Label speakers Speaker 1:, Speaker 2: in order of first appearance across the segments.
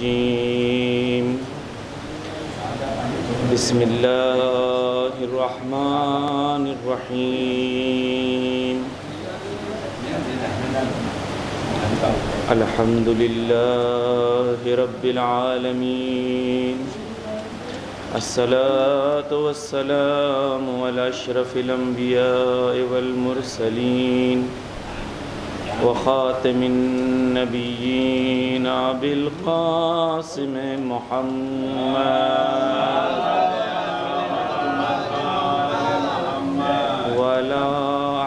Speaker 1: الرجيم. بسم الله الرحمن الرحيم. الحمد لله رب العالمين. الصلاة والسلام على أشرف الأنبياء والمرسلين. وخاتم النبيين أبي القاسم محمد وعلى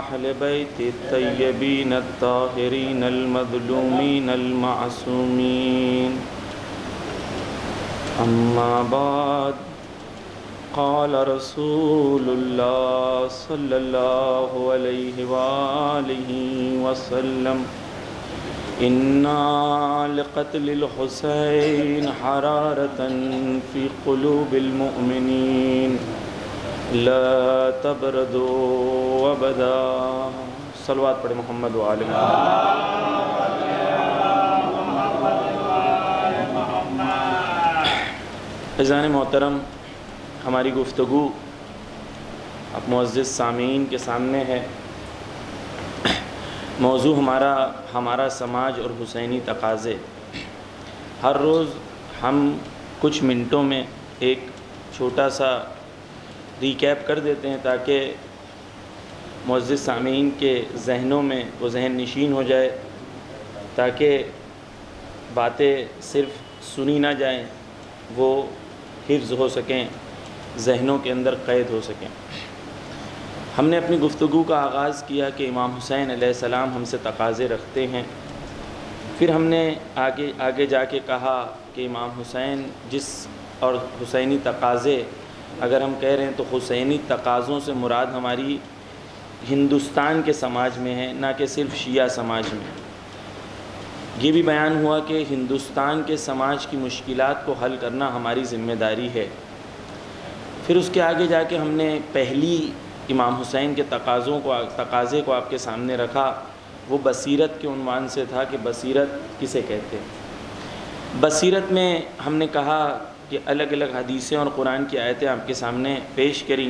Speaker 1: أهل بيت الطيبين الطاهرين المظلومين المعصومين. أما بعد قال رسول الله صلى الله عليه وآله وسلم، إنا لقتل الحسين حرارة في قلوب المؤمنين، لا تبردوا أبدا صلوات پڑھے محمد و وآلہ عزان محترم ہماری گفتگو اب معزز سامعین کے سامنے ہے۔ موضوع ہمارا ہمارا سماج اور حسینی تقاضے۔ ہر روز ہم کچھ منٹوں میں ایک چھوٹا سا ریکیپ کر دیتے ہیں تاکہ معزز سامعین کے ذہنوں میں وہ ذہن نشین ہو جائے، تاکہ باتیں صرف سنی نہ جائیں، وہ حفظ ہو سکیں۔ ذہنوں کے اندر قید ہو سکیں۔ ہم نے اپنی گفتگو کا آغاز کیا کہ امام حسین علیہ السلام ہم سے تقاضے رکھتے ہیں۔ پھر ہم نے آگے آگے جا کے کہا کہ امام حسین جس اور حسینی تقاضے، اگر ہم کہہ رہے ہیں تو حسینی تقاضوں سے مراد ہماری ہندوستان کے سماج میں ہے، نہ کہ صرف شیعہ سماج میں۔ یہ بھی بیان ہوا کہ ہندوستان کے سماج کی مشکلات کو حل کرنا ہماری ذمہ داری ہے۔ پھر اس کے آگے جا کے ہم نے پہلی امام حسین کے تقاضوں کو تقاضے کو آپ کے سامنے رکھا۔ وہ بصیرت کے عنوان سے تھا کہ بصیرت کسے کہتے ہیں؟ بصیرت میں ہم نے کہا کہ الگ الگ حدیثیں اور قرآن کی آیتیں آپ کے سامنے پیش کریں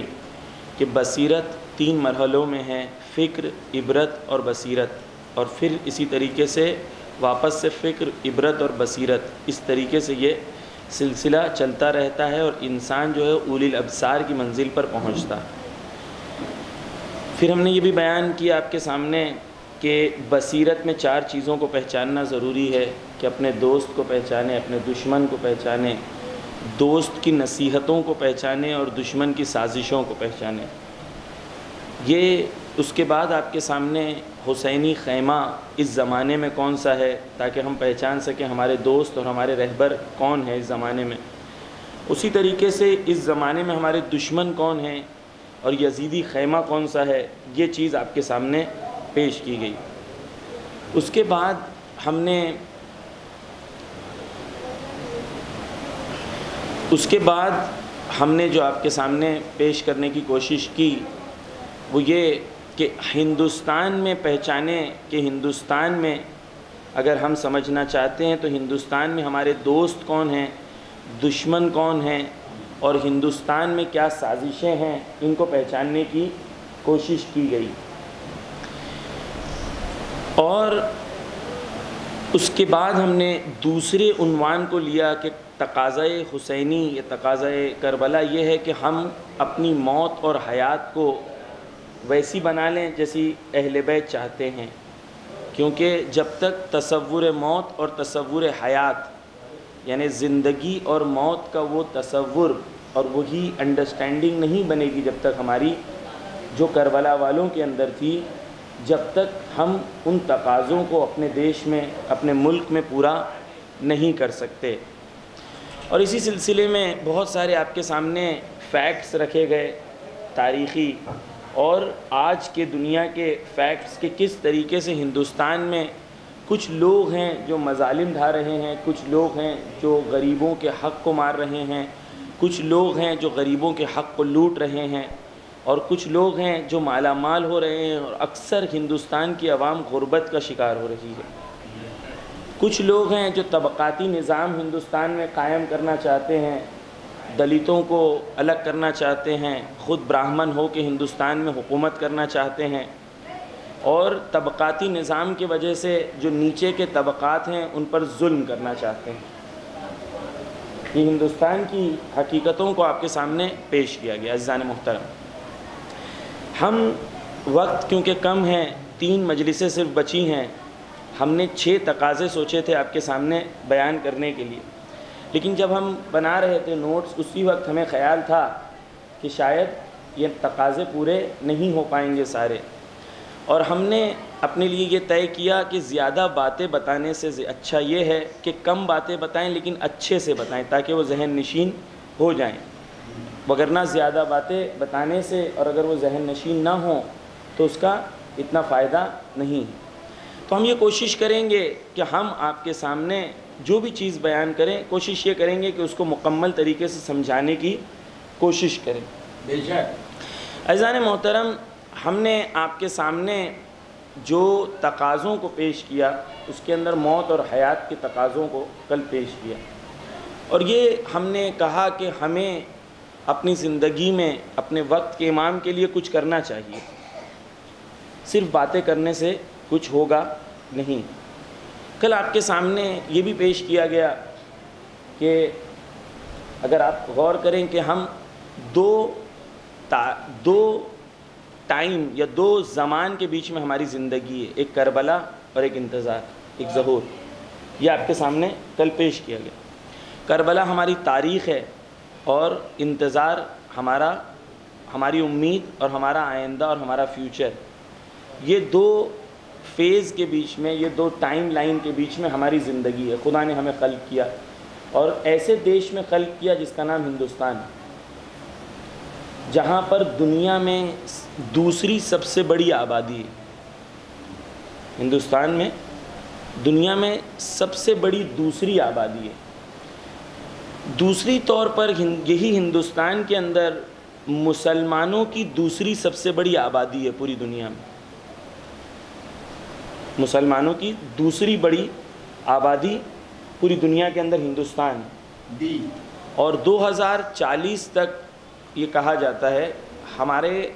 Speaker 1: کہ بصیرت تین مرحلوں میں ہے فکر، عبرت اور بصیرت۔ اور پھر اسی طریقے سے واپس سے فکر، عبرت اور بصیرت۔ اس طریقے سے یہ سلسلہ چلتا رہتا ہے اور انسان جو ہے اولی الابصار کی منزل پر پہنچتا پھر ہم نے یہ بھی بیان کیا آپ کے سامنے کہ بصیرت میں چار چیزوں کو پہچاننا ضروری ہے کہ اپنے دوست کو پہچانے، اپنے دشمن کو پہچانے، دوست کی نصیحتوں کو پہچانے اور دشمن کی سازشوں کو پہچانے۔ یہ اس کے بعد آپ کے سامنے حسینی خیمہ اس زمانے میں کون سا ہے تاکہ ہم پہچان سکیں ہمارے دوست اور ہمارے رہبر کون ہے اس زمانے میں؟ اسی طریقے سے اس زمانے میں ہمارے دشمن کون ہیں اور یزیدی خیمہ کون سا ہے؟ یہ چیز آپ کے سامنے پیش کی گئی۔ اس کے بعد ہم نے اس کے بعد ہم نے جو آپ کے سامنے پیش کرنے کی کوشش کی وہ یہ کہ ہندوستان میں پہچانے کہ ہندوستان میں اگر ہم سمجھنا چاہتے ہیں تو ہندوستان میں ہمارے دوست کون ہیں، دشمن کون ہیں اور ہندوستان میں کیا سازشیں ہیں، ان کو پہچاننے کی کوشش کی گئی۔ اور اس کے بعد ہم نے دوسرے عنوان کو لیا کہ تقاضۂ حسینی یا تقاضۂ کربلا یہ ہے کہ ہم اپنی موت اور حیات کو ویسی بنا لیں جیسی اہل بیت چاہتے ہیں۔ کیونکہ جب تک تصور موت اور تصور حیات یعنی زندگی اور موت کا وہ تصور اور وہی انڈرسٹینڈنگ نہیں بنے گی جب تک ہماری، جو کربلا والوں کے اندر تھی، جب تک ہم ان تقاضوں کو اپنے دیش میں، اپنے ملک میں پورا نہیں کر سکتے۔ اور اسی سلسلے میں بہت سارے آپ کے سامنے فیکٹس رکھے گئے، تاریخی اور آج کے دنیا کے فیکٹس کے کس طریقے سے ہندوستان میں کچھ لوگ ہیں جو مظالم ڈھا رہے ہیں، کچھ لوگ ہیں جو غریبوں کے حق کو مار رہے ہیں، کچھ لوگ ہیں جو غریبوں کے حق کو لوٹ رہے ہیں، اور کچھ لوگ ہیں جو مالا مال ہو رہے ہیں اور اکثر ہندوستان کی عوام غربت کا شکار ہو رہی ہے۔ کچھ لوگ ہیں جو طبقاتی نظام ہندوستان میں قائم کرنا چاہتے ہیں دلتوں کو الگ کرنا چاہتے ہیں، خود براہمن ہو کے ہندوستان میں حکومت کرنا چاہتے ہیں۔ اور طبقاتی نظام کی وجہ سے جو نیچے کے طبقات ہیں، ان پر ظلم کرنا چاہتے ہیں۔ یہ ہندوستان کی حقیقتوں کو آپ کے سامنے پیش کیا گیا، عزیزان محترم۔ ہم وقت کیونکہ کم ہیں تین مجلسیں صرف بچی ہیں۔ ہم نے چھ تقاضے سوچے تھے آپ کے سامنے بیان کرنے کے لیے۔ لیکن جب ہم بنا رہے تھے نوٹس، اسی وقت ہمیں خیال تھا کہ شاید یہ تقاضے پورے نہیں ہو پائیں گے سارے۔ اور ہم نے اپنے لیے یہ طے کیا کہ زیادہ باتیں بتانے سے اچھا یہ ہے کہ کم باتیں بتائیں لیکن اچھے سے بتائیں تاکہ وہ ذہن نشین ہو جائیں۔ وگرنہ زیادہ باتیں بتانے سے اور اگر وہ ذہن نشین نہ ہوں تو اس کا اتنا فائدہ نہیں۔ ہے تو ہم یہ کوشش کریں گے کہ ہم آپ کے سامنے جو بھی چیز بیان کریں کوشش یہ کریں گے کہ اس کو مکمل طریقے سے سمجھانے کی کوشش کریں۔ ایزان محترم ہم نے آپ کے سامنے جو تقاضوں کو پیش کیا اس کے اندر موت اور حیات کے تقاضوں کو کل پیش کیا۔ اور یہ ہم نے کہا کہ ہمیں اپنی زندگی میں اپنے وقت کے امام کے لیے کچھ کرنا چاہیے۔ صرف باتیں کرنے سے کچھ ہوگا نہیں۔ کل آپ کے سامنے یہ بھی پیش کیا گیا کہ اگر آپ غور کریں کہ ہم دو دو ٹائم یا دو زمان کے بیچ میں ہماری زندگی ہے، ایک کربلا اور ایک انتظار، ایک ظہور۔ یہ آپ کے سامنے کل پیش کیا گیا۔ کربلا ہماری تاریخ ہے اور انتظار ہمارا، ہماری امید اور ہمارا آئندہ اور ہمارا فیوچر یہ دو فیز کے بیچ میں، یہ دو ٹائم لائن کے بیچ میں ہماری زندگی ہے۔ خدا نے ہمیں خلق کیا اور ایسے دیش میں خلق کیا جس کا نام ہندوستان ہے، جہاں پر دنیا میں دوسری سب سے بڑی آبادی ہے۔ ہندوستان میں دنیا میں سب سے بڑی دوسری آبادی ہے۔ دوسری طور پر یہی ہندوستان کے اندر مسلمانوں کی دوسری سب سے بڑی آبادی ہے پوری دنیا میں۔ مسلمانوں کی دوسری بڑی آبادی پوری دنیا کے اندر ہندوستان ہے۔ اور دو ہزار چالیس تک یہ کہا جاتا ہے ہمارے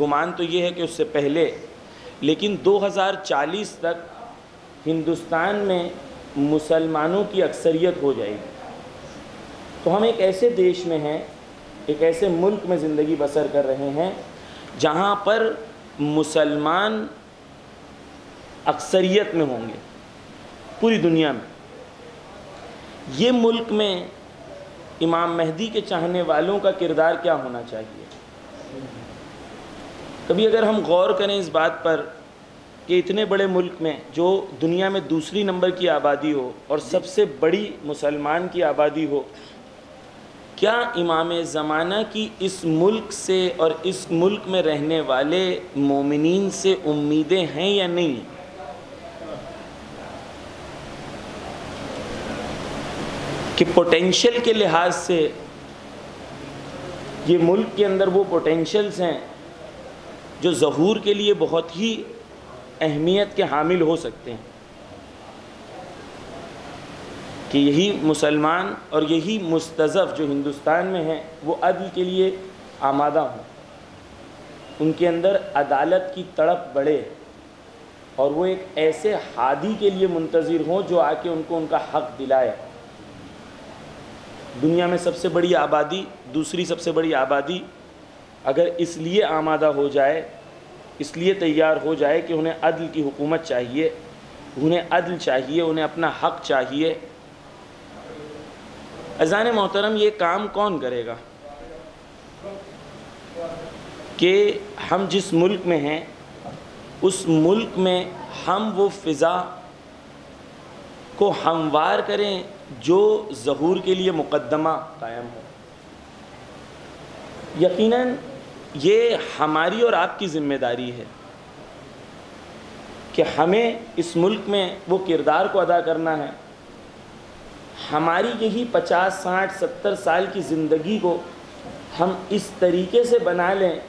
Speaker 1: گمان تو یہ ہے کہ اس سے پہلے لیکن دو ہزار چالیس تک ہندوستان میں مسلمانوں کی اکثریت ہو جائے گی۔ تو ہم ایک ایسے دیش میں ہیں ایک ایسے ملک میں زندگی بسر کر رہے ہیں جہاں پر مسلمان اکثریت میں ہوں گے، پوری دنیا میں۔ یہ ملک میں امام مہدی کے چاہنے والوں کا کردار کیا ہونا چاہیے؟ کبھی اگر ہم غور کریں اس بات پر کہ اتنے بڑے ملک میں جو دنیا میں دوسری نمبر کی آبادی ہو اور سب سے بڑی مسلمان کی آبادی ہو، کیا امام زمانہ کی اس ملک سے اور اس ملک میں رہنے والے مومنین سے امیدیں ہیں یا نہیں؟ کہ پوٹینشل کے لحاظ سے یہ ملک کے اندر وہ پوٹینشلز ہیں جو ظہور کے لیے بہت ہی اہمیت کے حامل ہو سکتے ہیں۔ کہ یہی مسلمان اور یہی مستضف جو ہندوستان میں ہیں، وہ عدل کے لیے آمادہ ہوں۔ ان کے اندر عدالت کی تڑپ بڑھے اور وہ ایک ایسے حادی کے لیے منتظر ہوں جو آ کے ان کو ان کا حق دلائے۔ دنیا میں سب سے بڑی آبادی، دوسری سب سے بڑی آبادی اگر اس لیے آمادہ ہو جائے، اس لیے تیار ہو جائے کہ انہیں عدل کی حکومت چاہیے، انہیں عدل چاہیے، انہیں اپنا حق چاہیے۔ اذان محترم، یہ کام کون کرے گا؟ کہ ہم جس ملک میں ہیں، اس ملک میں ہم وہ فضا کو ہموار کریں جو ظہور کے لیے مقدمہ قائم ہو۔ یقیناً یہ ہماری اور آپ کی ذمہ داری ہے کہ ہمیں اس ملک میں وہ کردار کو ادا کرنا ہے۔ ہماری یہی پچاس، ساٹھ، ستر سال کی زندگی کو ہم اس طریقے سے بنا لیں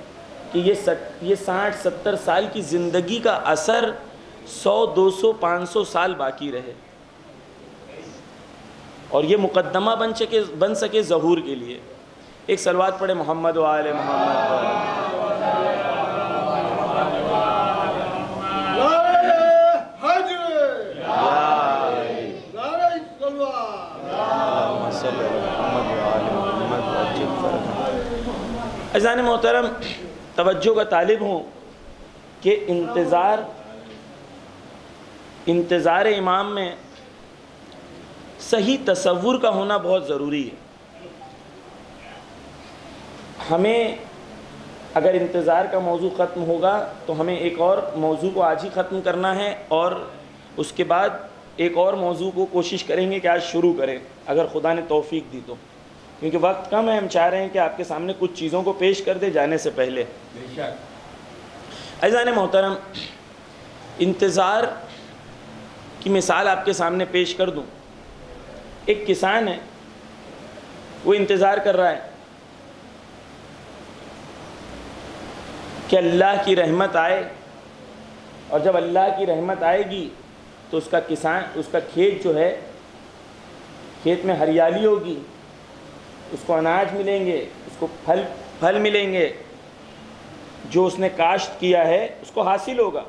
Speaker 1: کہ یہ یہ ساٹھ، ستر سال کی زندگی کا اثر سو، دو سو، پانچ سو سال باقی رہے۔ اور یہ مقدمہ بن سکے بن سکے ظہور کے لیے۔ ایک سلوات پڑھے محمد و آل محمد عزیزان محترم توجہ کا طالب ہوں کہ انتظار انتظار امام میں صحیح تصور کا ہونا بہت ضروری ہے۔ ہمیں اگر انتظار کا موضوع ختم ہوگا تو ہمیں ایک اور موضوع کو آج ہی ختم کرنا ہے اور اس کے بعد ایک اور موضوع کو کوشش کریں گے کہ آج شروع کریں اگر خدا نے توفیق دی تو۔ کیونکہ وقت کم ہے ہم چاہ رہے ہیں کہ آپ کے سامنے کچھ چیزوں کو پیش کر دے جانے سے پہلے۔ ایزان محترم انتظار کی مثال آپ کے سامنے پیش کر دوں۔ ایک کسان ہے، وہ انتظار کر رہا ہے کہ اللہ کی رحمت آئے۔ اور جب اللہ کی رحمت آئے گی تو اس کا کسان، اس کا کھیت جو ہے، کھیت میں ہریالی ہوگی۔ اس کو اناج ملیں گے، اس کو پھل پھل ملیں گے۔ جو اس نے کاشت کیا ہے، اس کو حاصل ہوگا۔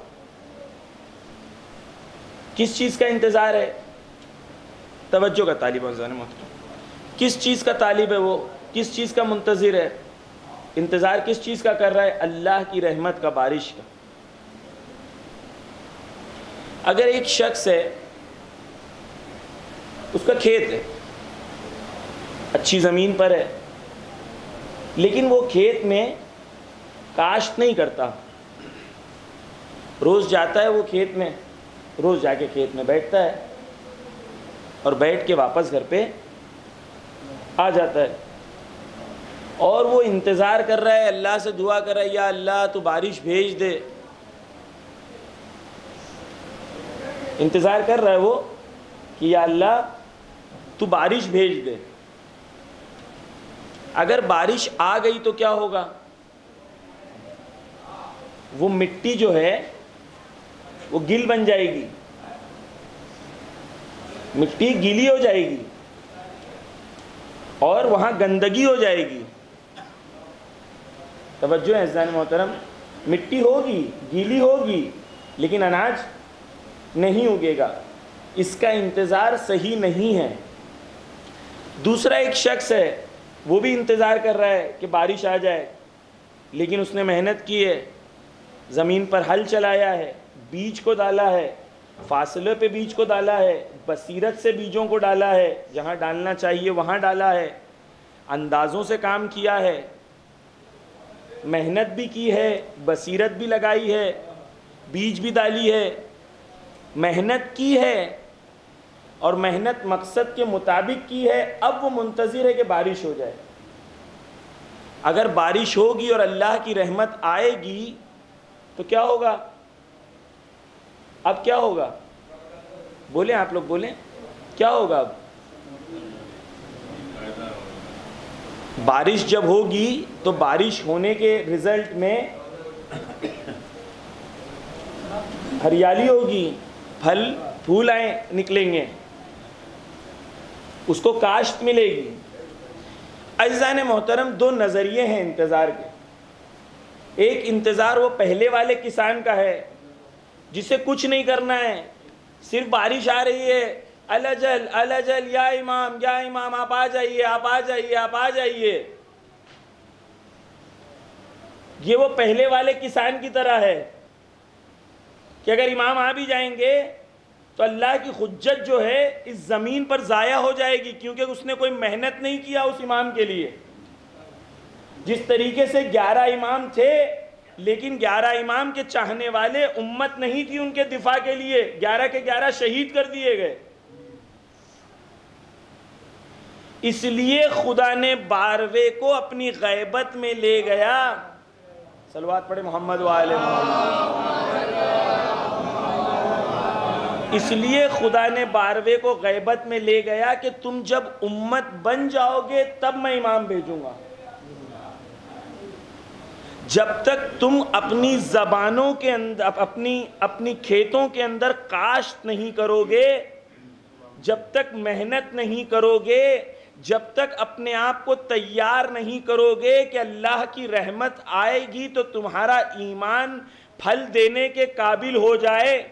Speaker 1: کس چیز کا انتظار ہے؟ توجہ کا طالب ازان محترم۔ کس چیز کا طالب ہے وہ؟ کس چیز کا منتظر ہے؟ انتظار کس چیز کا کر رہا ہے؟ اللہ کی رحمت کا بارش کا۔ اگر ایک شخص ہے، اس کا کھیت ہے، اچھی زمین پر ہے، لیکن وہ کھیت میں کاشت نہیں کرتا، روز جاتا ہے وہ کھیت میں، روز جا کے کھیت میں بیٹھتا ہے اور بیٹھ کے واپس گھر پہ آ جاتا ہے۔ اور وہ انتظار کر رہا ہے، اللہ سے دعا کر رہا ہے، یا اللہ تو بارش بھیج دے۔ انتظار کر رہا ہے وہ کہ یا اللہ تو بارش بھیج دے۔ اگر بارش آ گئی تو کیا ہوگا؟ وہ مٹی جو ہے، وہ گل بن جائے گی۔ مٹی گیلی ہو جائے گی اور وہاں گندگی ہو جائے گی۔ توجہ ہے عزیزان محترم، مٹی ہوگی، گیلی ہوگی، لیکن اناج نہیں اگے گا۔ اس کا انتظار صحیح نہیں ہے۔ دوسرا ایک شخص ہے، وہ بھی انتظار کر رہا ہے کہ بارش آ جائے، لیکن اس نے محنت کی ہے۔ زمین پر ہل چلایا ہے، بیج کو ڈالا ہے فاصلے پہ بیج کو ڈالا ہے، بصیرت سے بیجوں کو ڈالا ہے، جہاں ڈالنا چاہیے وہاں ڈالا ہے، اندازوں سے کام کیا ہے، محنت بھی کی ہے، بصیرت بھی لگائی ہے، بیج بھی ڈالی ہے، محنت کی ہے، اور محنت مقصد کے مطابق کی ہے، اب وہ منتظر ہے کہ بارش ہو جائے۔ اگر بارش ہوگی اور اللہ کی رحمت آئے گی، تو کیا ہوگا؟ اب کیا ہوگا؟ بولیں آپ لوگ بولیں۔ کیا ہوگا اب؟ بارش جب ہوگی تو بارش ہونے کے رزلٹ میں ہریالی ہوگی، پھل، پھول آئیں نکلیں گے۔ اس کو کاشت ملے گی۔ اجزان محترم، دو نظریے ہیں انتظار کے۔ ایک انتظار وہ پہلے والے کسان کا ہے جسے کچھ نہیں کرنا ہے۔ صرف بارش آ رہی ہے۔ الجل الجل یا امام یا امام، آپ آ جائیے، آپ آ جائیے، آپ آ جائیے۔ یہ وہ پہلے والے کسان کی طرح ہے کہ اگر امام آ بھی جائیں گے تو اللہ کی حجت جو ہے اس زمین پر ضائع ہو جائے گی، کیونکہ اس نے کوئی محنت نہیں کیا اس امام کے لیے۔ جس طریقے سے گیارہ امام تھے لیکن گیارہ امام کے چاہنے والے امت نہیں تھی ان کے دفاع کے لیے۔ گیارہ کے گیارہ شہید کر دیے گئے۔ اس لیے خدا نے باروے کو اپنی غیبت میں لے گیا۔ سلوات پڑھے محمد والے اس لیے خدا نے باروے کو غیبت میں لے گیا کہ تم جب امت بن جاؤ گے تب میں امام بھیجوں گا۔ جب تک تم اپنی زبانوں کے اندر اپنی اپنی کھیتوں کے اندر کاشت نہیں کرو گے، جب تک محنت نہیں کرو گے، جب تک اپنے آپ کو تیار نہیں کرو گے کہ اللہ کی رحمت آئے گی تو تمہارا ایمان پھل دینے کے قابل ہو جائے۔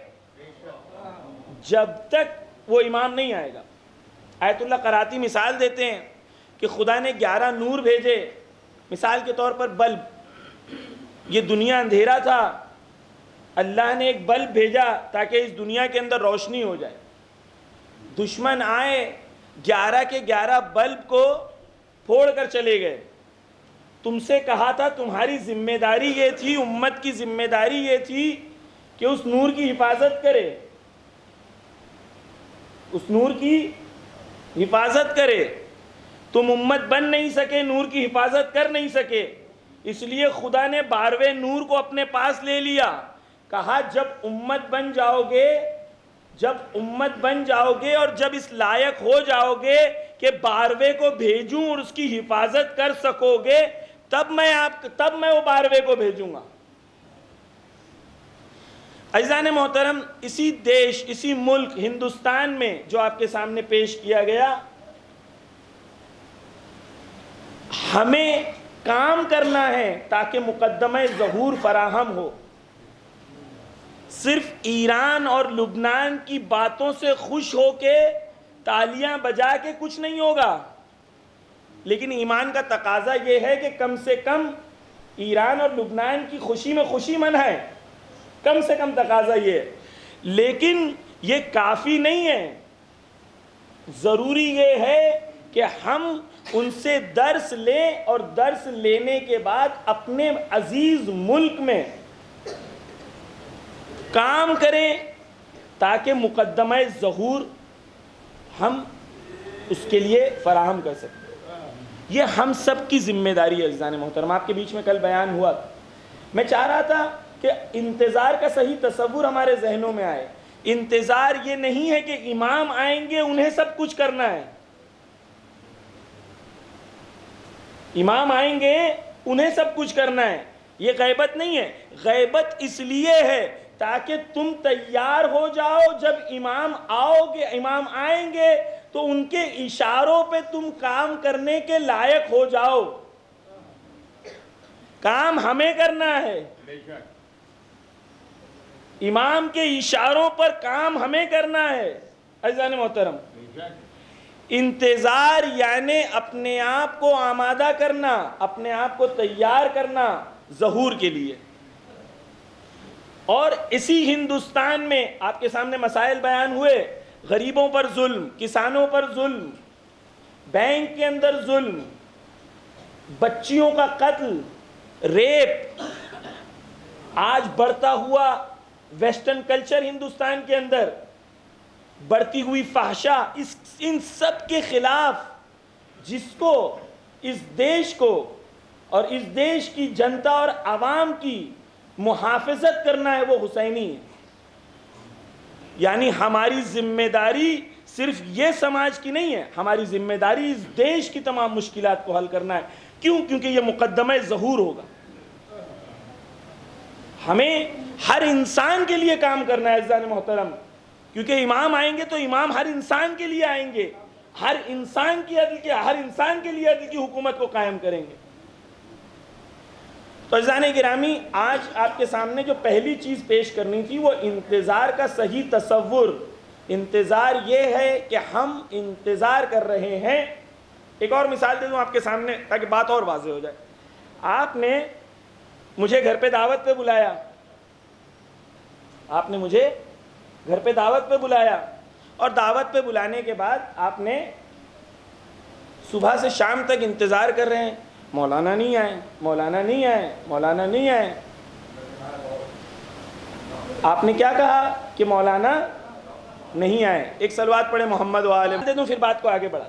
Speaker 1: جب تک وہ ایمان نہیں آئے گا۔ آیت اللہ کراتی مثال دیتے ہیں کہ خدا نے گیارہ نور بھیجے۔ مثال کے طور پر بلب۔ یہ دنیا اندھیرا تھا۔ اللہ نے ایک بلب بھیجا تاکہ اس دنیا کے اندر روشنی ہو جائے۔ دشمن آئے، گیارہ کے گیارہ بلب کو پھوڑ کر چلے گئے۔ تم سے کہا تھا، تمہاری ذمہ داری یہ تھی، امت کی ذمہ داری یہ تھی کہ اس نور کی حفاظت کرے۔ اس نور کی حفاظت کرے۔ تم امت بن نہیں سکے، نور کی حفاظت کر نہیں سکے۔ اس لیے خدا نے بارہویں نور کو اپنے پاس لے لیا۔ کہا، جب امت بن جاؤ گے جب امت بن جاؤ گے اور جب اس لائق ہو جاؤ گے کہ بارہویں کو بھیجوں اور اس کی حفاظت کر سکو گے تب میں آپ، تب میں وہ بارہویں کو بھیجوں گا۔ اجزان محترم، اسی دیش، اسی ملک، ہندوستان میں جو آپ کے سامنے پیش کیا گیا، ہمیں کام کرنا ہے تاکہ مقدمہ ظہور فراہم ہو۔ صرف ایران اور لبنان کی باتوں سے خوش ہو کے تالیاں بجا کے کچھ نہیں ہوگا۔ لیکن ایمان کا تقاضا یہ ہے کہ کم سے کم ایران اور لبنان کی خوشی میں خوشی منائے کم سے کم تقاضا یہ۔ ہے لیکن یہ کافی نہیں ہے۔ ضروری یہ ہے کہ ہم ان سے درس لیں اور درس لینے کے بعد اپنے عزیز ملک میں کام کریں تاکہ مقدمہ ظہور ہم اس کے لیے فراہم کر سکیں۔ یہ ہم سب کی ذمہ داری ہے عزیزان محترم۔ آپ کے بیچ میں کل بیان ہوا میں چاہ رہا تھا کہ انتظار کا صحیح تصور ہمارے ذہنوں میں آئے۔ انتظار یہ نہیں ہے کہ امام آئیں گے، انہیں سب کچھ کرنا ہے۔ امام آئیں گے، انہیں سب کچھ کرنا ہے۔ یہ غیبت نہیں ہے، غیبت اس لیے ہے تاکہ تم تیار ہو جاؤ، جب امام آؤ گے، امام آئیں گے، تو ان کے اشاروں پہ تم کام کرنے کے لائق ہو جاؤ۔ کام ہمیں کرنا ہے۔ امام کے اشاروں پر کام ہمیں کرنا ہے۔ عزیزان محترم۔ انتظار یعنی اپنے آپ کو آمادہ کرنا، اپنے آپ کو تیار کرنا ظہور کے لیے۔ اور اسی ہندوستان میں آپ کے سامنے مسائل بیان ہوئے، غریبوں پر ظلم، کسانوں پر ظلم، بینک کے اندر ظلم، بچیوں کا قتل، ریپ۔ آج بڑھتا ہوا ویسٹرن کلچر ہندوستان کے اندر بڑھتی ہوئی فحشہ اس، ان سب کے خلاف، جس کو، اس دیش کو اور اس دیش کی جنتا اور عوام کی محافظت کرنا ہے، وہ حسینی ہے۔ یعنی ہماری ذمہ داری صرف یہ سماج کی نہیں ہے، ہماری ذمہ داری اس دیش کی تمام مشکلات کو حل کرنا ہے۔ کیوں؟ کیونکہ یہ مقدمہ ظہور ہوگا۔ ہمیں ہر انسان کے لیے کام کرنا ہے، عزیزان محترم۔ کیونکہ امام آئیں گے تو امام ہر انسان کے لیے آئیں گے۔ ہر انسان کی عدل کے ہر انسان کے لیے عدل کی حکومت کو قائم کریں گے۔ تو عزیزان گرامی، آج آپ کے سامنے جو پہلی چیز پیش کرنی تھی وہ انتظار کا صحیح تصور۔ انتظار یہ ہے کہ ہم انتظار کر رہے ہیں۔ ایک اور مثال دے دوں آپ کے سامنے تاکہ بات اور واضح ہو جائے۔ آپ نے مجھے گھر پہ دعوت پہ بلایا۔ آپ نے مجھے گھر پہ دعوت پہ بلایا اور دعوت پہ بلانے کے بعد آپ نے صبح سے شام تک انتظار کر رہے ہیں، مولانا نہیں آئے، مولانا نہیں آئے، مولانا نہیں آئے۔ آپ نے کیا کہا کہ مولانا نہیں آئے؟ ایک سلوات پڑھے محمد والے دے دوں پھر بات کو آگے بڑھا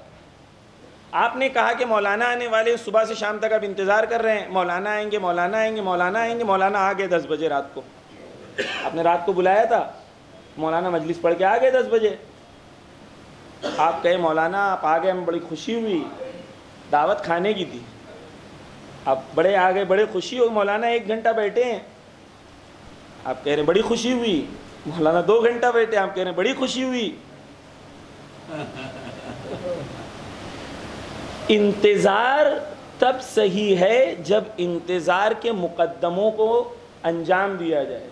Speaker 1: آپ نے کہا کہ مولانا آنے والے صبح سے شام تک اب انتظار کر رہے ہیں، مولانا آئیں گے، مولانا آئیں گے، مولانا آئیں گے، مولانا آ گئے دس بجے رات کو۔ آپ نے رات کو بلایا تھا؟ مولانا مجلس پڑھ کے آ گئے دس بجے۔ آپ کہے، مولانا، آپ آ گئے ہمیں بڑی خوشی ہوئی۔ دعوت کھانے کی تھی۔ آپ بڑے آ گئے، بڑے خوشی ہو۔ مولانا، ایک گھنٹہ بیٹھے ہیں۔ آپ کہہ رہے ہیں، بڑی خوشی ہوئی۔ مولانا، دو گھنٹہ بیٹھے آپ کہہ رہے ہیں، بڑی خوشی ہوئی۔ انتظار تب صحیح ہے جب انتظار کے مقدموں کو انجام دیا جائے۔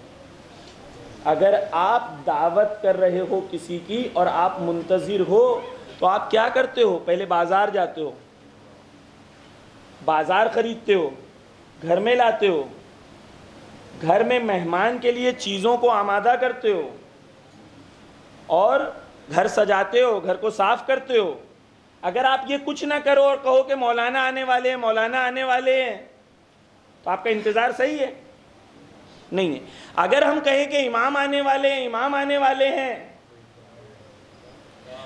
Speaker 1: اگر آپ دعوت کر رہے ہو کسی کی اور آپ منتظر ہو، تو آپ کیا کرتے ہو؟ پہلے بازار جاتے ہو، بازار خریدتے ہو، گھر میں لاتے ہو، گھر میں مہمان کے لیے چیزوں کو آمادہ کرتے ہو اور گھر سجاتے ہو، گھر کو صاف کرتے ہو۔ اگر آپ یہ کچھ نہ کرو اور کہو کہ مولانا آنے والے ہیں، مولانا آنے والے ہیں، تو آپ کا انتظار صحیح ہے۔ نہیں ہے۔ اگر ہم کہیں کہ امام آنے والے ہیں، امام آنے والے ہیں،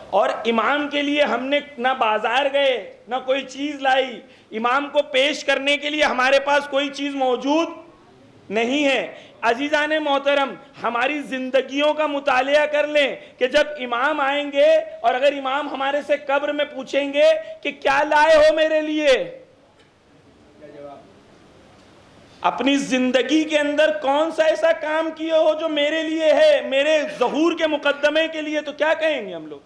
Speaker 1: اور امام کے لیے ہم نے نہ بازار گئے، نہ کوئی چیز لائی، امام کو پیش کرنے کے لیے ہمارے پاس کوئی چیز موجود نہیں ہے۔ عزیزان محترم، ہماری زندگیوں کا مطالعہ کر لیں کہ جب امام آئیں گے اور اگر امام ہمارے سے قبر میں پوچھیں گے کہ کیا لائے ہو میرے لیے؟ اپنی زندگی کے اندر کون سا ایسا کام کیے ہو جو میرے لیے ہے، میرے ظہور کے مقدمے کے لیے؟ تو کیا کہیں گے ہم لوگ؟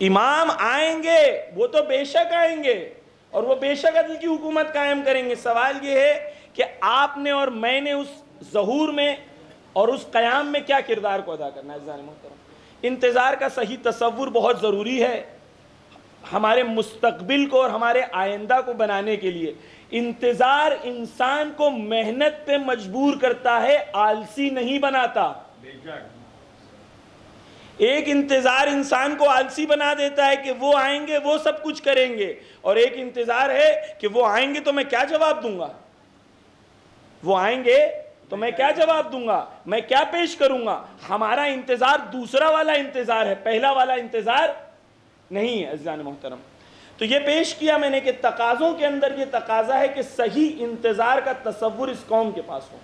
Speaker 1: امام آئیں گے، وہ تو بے شک آئیں گے، اور وہ بے شک عدل کی حکومت قائم کریں گے۔ سوال یہ ہے کہ آپ نے اور میں نے اس ظہور میں اور اس قیام میں کیا کردار کو ادا کرنا ہے؟ محترم، انتظار کا صحیح تصور بہت ضروری ہے۔ ہمارے مستقبل کو اور ہمارے آئندہ کو بنانے کے لیے انتظار انسان کو محنت پہ مجبور کرتا ہے، آلسی نہیں بناتا۔ ایک انتظار انسان کو آلسی بنا دیتا ہے کہ وہ آئیں گے، وہ سب کچھ کریں گے۔ اور ایک انتظار ہے کہ وہ آئیں گے تو میں کیا جواب دوں گا؟ وہ آئیں گے تو میں کیا جواب دوں گا؟ میں کیا پیش کروں گا؟ ہمارا انتظار دوسرا والا انتظار ہے، پہلا والا انتظار نہیں ہے عزیزان محترم۔ تو یہ پیش کیا میں نے کہ تقاضوں کے اندر یہ تقاضا ہے کہ صحیح انتظار کا تصور اس قوم کے پاس ہو۔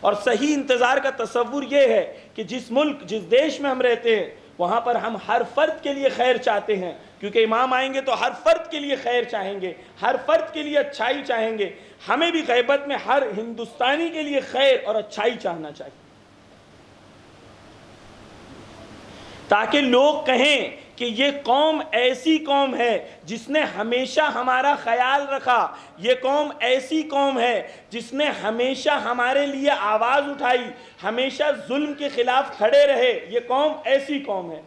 Speaker 1: اور صحیح انتظار کا تصور یہ ہے کہ جس ملک، جس دیش میں ہم رہتے ہیں، وہاں پر ہم ہر فرد کے لیے خیر چاہتے ہیں۔ کیونکہ امام آئیں گے تو ہر فرد کے لیے خیر چاہیں گے، ہر فرد کے لیے اچھائی چاہیں گے۔ ہمیں بھی غیبت میں ہر ہندوستانی کے لیے خیر اور اچھائی چاہنا چاہیے۔ تاکہ لوگ کہیں کہ یہ قوم ایسی قوم ہے جس نے ہمیشہ ہمارا خیال رکھا۔ یہ قوم ایسی قوم ہے جس نے ہمیشہ ہمارے لیے آواز اٹھائی، ہمیشہ ظلم کے خلاف کھڑے رہے۔ یہ قوم ایسی قوم ہے۔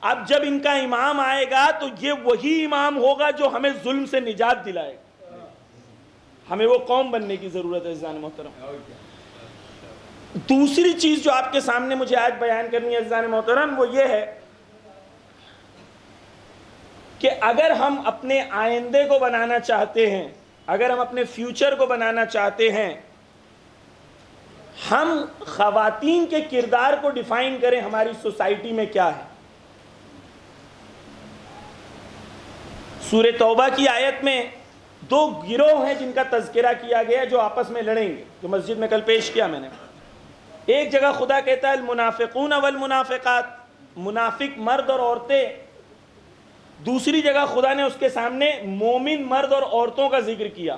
Speaker 1: اب جب ان کا امام آئے گا تو یہ وہی امام ہوگا جو ہمیں ظلم سے نجات دلائے۔ گا ہمیں وہ قوم بننے کی ضرورت ہے عزیزان محترم۔ دوسری چیز جو آپ کے سامنے مجھے آج بیان کرنی ہے عزیزان محترم، وہ یہ ہے کہ اگر ہم اپنے آئندے کو بنانا چاہتے ہیں، اگر ہم اپنے فیوچر کو بنانا چاہتے ہیں، ہم خواتین کے کردار کو ڈیفائن کریں ہماری سوسائٹی میں کیا ہے۔ سور توبہ کی آیت میں دو گروہ ہیں جن کا تذکرہ کیا گیا جو آپس میں لڑیں گے، جو مسجد میں کل پیش کیا میں نے۔ ایک جگہ خدا کہتا ہے، المنافقون والمنافقات، منافق مرد اور عورتیں دوسری جگہ خدا نے اس کے سامنے مومن مرد اور عورتوں کا ذکر کیا۔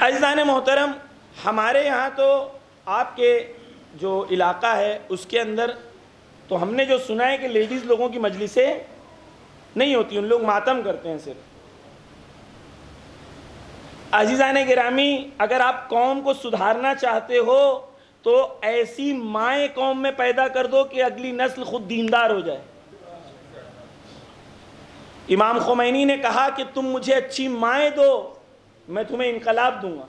Speaker 1: عزیزان محترم، ہمارے یہاں تو آپ کے جو علاقہ ہے، اس کے اندر تو ہم نے جو سنا ہے کہ لیڈیز لوگوں کی مجلسیں نہیں ہوتی، ان لوگ ماتم کرتے ہیں صرف۔ عزیزان گرامی، اگر آپ قوم کو سدھارنا چاہتے ہو، تو ایسی مائیں قوم میں پیدا کر دو کہ اگلی نسل خود دیندار ہو جائے۔ امام خمینی نے کہا کہ تم مجھے اچھی مائیں دو، میں تمہیں انقلاب دوں گا۔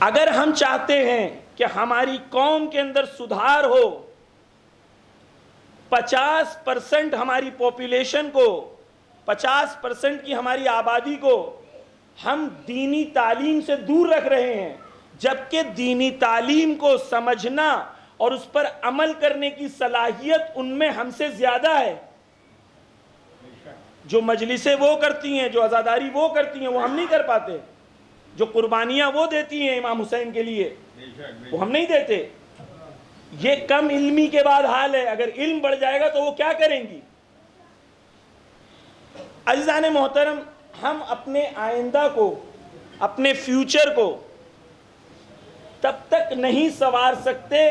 Speaker 1: اگر ہم چاہتے ہیں کہ ہماری قوم کے اندر سدھار ہو، پچاس پرسنٹ ہماری پاپولیشن کو، پچاس پرسنٹ کی ہماری آبادی کو ہم دینی تعلیم سے دور رکھ رہے ہیں، جبکہ دینی تعلیم کو سمجھنا اور اس پر عمل کرنے کی صلاحیت ان میں ہم سے زیادہ ہے۔ جو مجلسیں وہ کرتی ہیں، جو ازاداری وہ کرتی ہیں، وہ ہم نہیں کر پاتے۔ جو قربانیاں وہ دیتی ہیں امام حسین کے لیے، وہ ہم نہیں دیتے۔ یہ کم علمی کے بعد حال ہے۔ اگر علم بڑھ جائے گا تو وہ کیا کریں گی؟ عزیزان محترم، ہم اپنے آئندہ کو، اپنے فیوچر کو تب تک نہیں سوار سکتے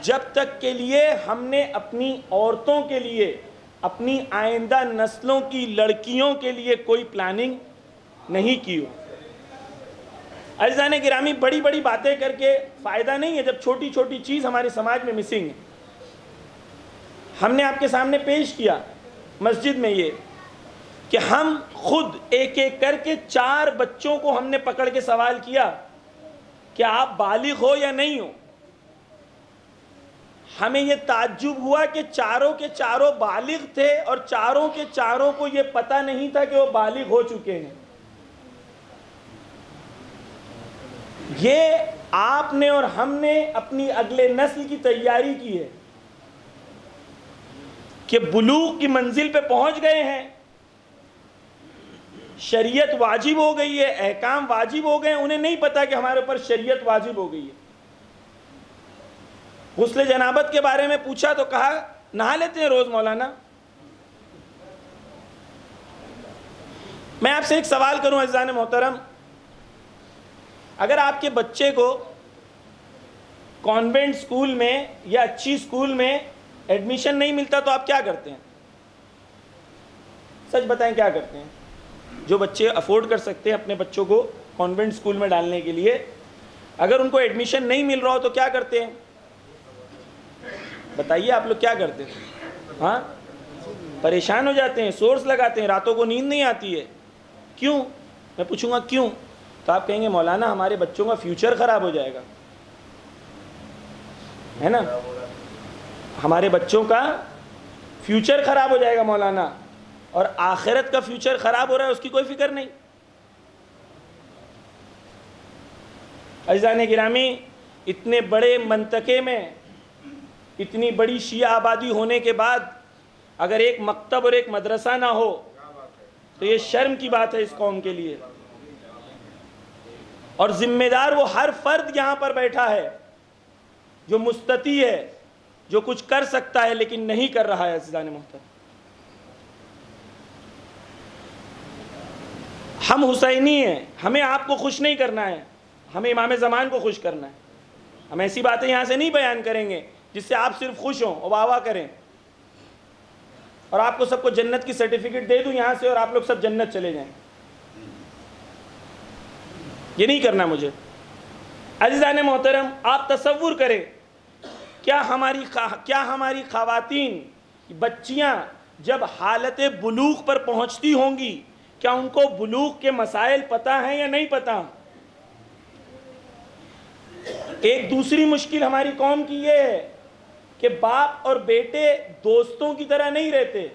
Speaker 1: جب تک کے لیے ہم نے اپنی عورتوں کے لیے، اپنی آئندہ نسلوں کی لڑکیوں کے لیے کوئی پلاننگ نہیں کی ہو۔ عزیزان گرامی، بڑی بڑی باتیں کر کے فائدہ نہیں ہے جب چھوٹی چھوٹی چیز ہمارے سماج میں مسنگ ہے۔ ہم نے آپ کے سامنے پیش کیا مسجد میں یہ کہ ہم خود ایک ایک کر کے چار بچوں کو ہم نے پکڑ کے سوال کیا کہ آپ بالغ ہو یا نہیں ہو؟ ہمیں یہ تعجب ہوا کہ چاروں کے چاروں بالغ تھے اور چاروں کے چاروں کو یہ پتہ نہیں تھا کہ وہ بالغ ہو چکے ہیں۔ یہ آپ نے اور ہم نے اپنی اگلے نسل کی تیاری کی ہے کہ بلوغ کی منزل پہ پہنچ گئے ہیں۔ شریعت واجب ہو گئی ہے، احکام واجب ہو گئے انہیں نہیں پتا کہ ہمارے اوپر شریعت واجب ہو گئی ہے۔ غسل جنابت کے بارے میں پوچھا تو کہا، نہا لیتے ہیں روز مولانا؟ میں آپ سے ایک سوال کروں عزیزان محترم۔ اگر آپ کے بچے کو کانوینٹ سکول میں یا اچھی سکول میں ایڈمیشن نہیں ملتا تو آپ کیا کرتے ہیں؟ سچ بتائیں کیا کرتے ہیں؟ جو بچے افورڈ کر سکتے ہیں اپنے بچوں کو کانوینٹ سکول میں ڈالنے کے لیے، اگر ان کو ایڈمیشن نہیں مل رہا ہو تو کیا کرتے ہیں؟ بتائیے آپ لوگ کیا کرتے ہیں؟ ہاں؟ پریشان ہو جاتے ہیں، سورس لگاتے ہیں، راتوں کو نیند نہیں آتی ہے۔ کیوں؟ میں پوچھوں گا کیوں؟ تو آپ کہیں گے، مولانا، ہمارے بچوں کا فیوچر خراب ہو جائے گا۔ ہے نا؟ ہمارے بچوں کا فیوچر خراب ہو جائے گا، مولانا۔ اور آخرت کا فیوچر خراب ہو رہا ہے، اس کی کوئی فکر نہیں۔ عزیزان گرامی، اتنے بڑے منطقے میں اتنی بڑی شیعہ آبادی ہونے کے بعد اگر ایک مکتب اور ایک مدرسہ نہ ہو، تو یہ شرم کی بات ہے اس قوم کے لیے۔ اور ذمہ دار وہ ہر فرد یہاں پر بیٹھا ہے جو مستطی ہے، جو کچھ کر سکتا ہے لیکن نہیں کر رہا ہے عزیزان محترم۔ ہم حسینی ہیں، ہمیں آپ کو خوش نہیں کرنا ہے، ہمیں امام زمان کو خوش کرنا ہے۔ ہم ایسی باتیں یہاں سے نہیں بیان کریں گے۔ جس سے آپ صرف خوش ہوں واہ واہ کریں۔ اور آپ کو سب کو جنت کی سرٹیفکیٹ دے دوں یہاں سے اور آپ لوگ سب جنت چلے جائیں۔ یہ نہیں کرنا مجھے۔ عزیزان محترم، آپ تصور کریں، کیا ہماری کیا ہماری خواتین، بچیاں جب حالت بلوغ پر پہنچتی ہوں گی، کیا ان کو بلوغ کے مسائل پتہ ہیں یا نہیں پتہ؟ ایک دوسری مشکل ہماری قوم کی یہ ہے۔ کہ باپ اور بیٹے دوستوں کی طرح نہیں رہتے۔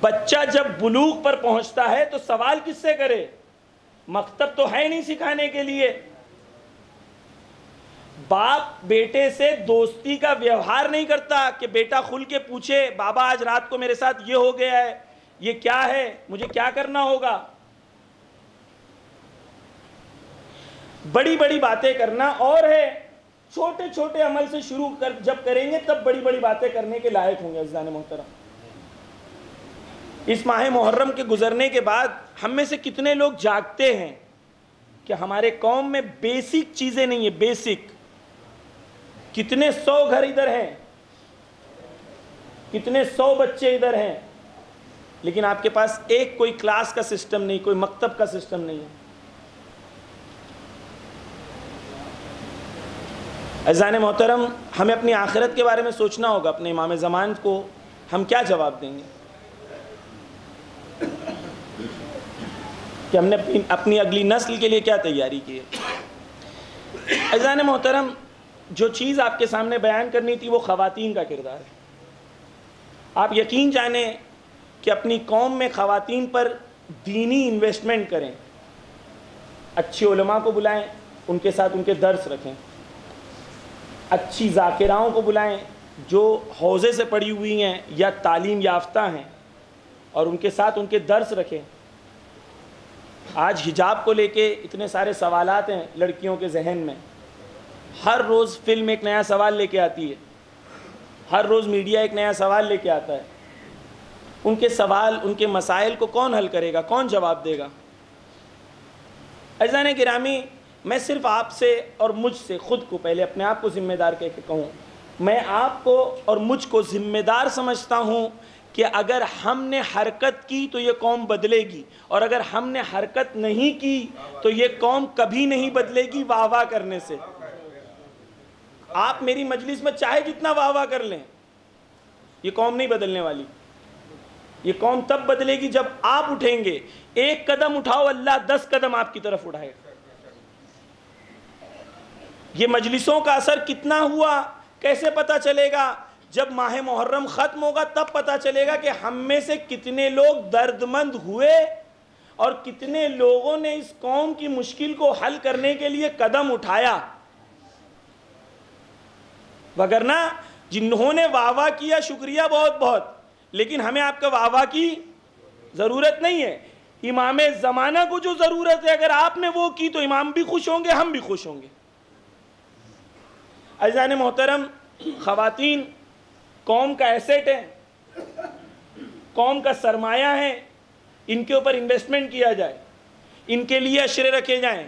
Speaker 1: بچہ جب بلوغ پر پہنچتا ہے تو سوال کس سے کرے؟ مکتب تو ہے نہیں سکھانے کے لیے۔ باپ بیٹے سے دوستی کا ویوہار نہیں کرتا کہ بیٹا کھل کے پوچھے، بابا آج رات کو میرے ساتھ یہ ہو گیا ہے، یہ کیا ہے، مجھے کیا کرنا ہوگا؟ بڑی بڑی باتیں کرنا اور ہے۔ چھوٹے چھوٹے عمل سے شروع کر جب کریں گے تب بڑی بڑی باتیں کرنے کے لائق ہوں گے عزیزان محترم۔ اس ماہ محرم کے گزرنے کے بعد ہم میں سے کتنے لوگ جاگتے ہیں کہ ہمارے قوم میں بیسک چیزیں نہیں ہیں، بیسک۔ کتنے سو گھر ادھر ہیں، کتنے سو بچے ادھر ہیں، لیکن آپ کے پاس ایک کوئی کلاس کا سسٹم نہیں، کوئی مکتب کا سسٹم نہیں ہے۔ عزان محترم، ہمیں اپنی آخرت کے بارے میں سوچنا ہوگا، اپنے امام زمان کو ہم کیا جواب دیں گے؟ کہ ہم نے اپنی اپنی اگلی نسل کے لیے کیا تیاری کی ہے؟ عزان محترم، جو چیز آپ کے سامنے بیان کرنی تھی وہ خواتین کا کردار ہے۔ آپ یقین جانیں کہ اپنی قوم میں خواتین پر دینی انویسٹمنٹ کریں۔ اچھی علماء کو بلائیں، ان کے ساتھ ان کے درس رکھیں۔ اچھی ذاکراؤں کو بلائیں جو حوضے سے پڑھی ہوئی ہیں یا تعلیم یافتہ ہیں اور ان کے ساتھ ان کے درس رکھیں۔ آج حجاب کو لے کے اتنے سارے سوالات ہیں لڑکیوں کے ذہن میں۔ ہر روز فلم ایک نیا سوال لے کے آتی ہے۔ ہر روز میڈیا ایک نیا سوال لے کے آتا ہے۔ ان کے سوال، ان کے مسائل کو کون حل کرے گا؟ کون جواب دے گا؟ اجزان گرامی میں صرف آپ سے اور مجھ سے خود کو پہلے اپنے آپ کو ذمہ دار کہہ کے کہوں۔ میں آپ کو اور مجھ کو ذمہ دار سمجھتا ہوں کہ اگر ہم نے حرکت کی تو یہ قوم بدلے گی، اور اگر ہم نے حرکت نہیں کی تو یہ قوم کبھی نہیں بدلے گی واہ واہ کرنے سے۔ آپ میری مجلس میں چاہے جتنا واہ واہ کر لیں، یہ قوم نہیں بدلنے والی۔ یہ قوم تب بدلے گی جب آپ اٹھیں گے۔ ایک قدم اٹھاؤ، اللہ دس قدم آپ کی طرف اٹھائے یہ مجلسوں کا اثر کتنا ہوا؟ کیسے پتا چلے گا؟ جب ماہ محرم ختم ہوگا، تب پتا چلے گا کہ ہم میں سے کتنے لوگ درد مند ہوئے اور کتنے لوگوں نے اس قوم کی مشکل کو حل کرنے کے لیے قدم اٹھایا۔ وگرنہ جنہوں نے واہ واہ کیا، شکریہ بہت بہت، لیکن ہمیں آپ کا واہ واہ کی ضرورت نہیں ہے۔ امام زمانہ کو جو ضرورت ہے، اگر آپ نے وہ کی تو امام بھی خوش ہوں گے، ہم بھی خوش ہوں گے۔ عزیزان محترم، خواتین قوم کا ایسٹ ہے قوم کا سرمایہ ہے ان کے اوپر انویسٹمنٹ کیا جائے، ان کے لیے اشرے رکھے جائیں،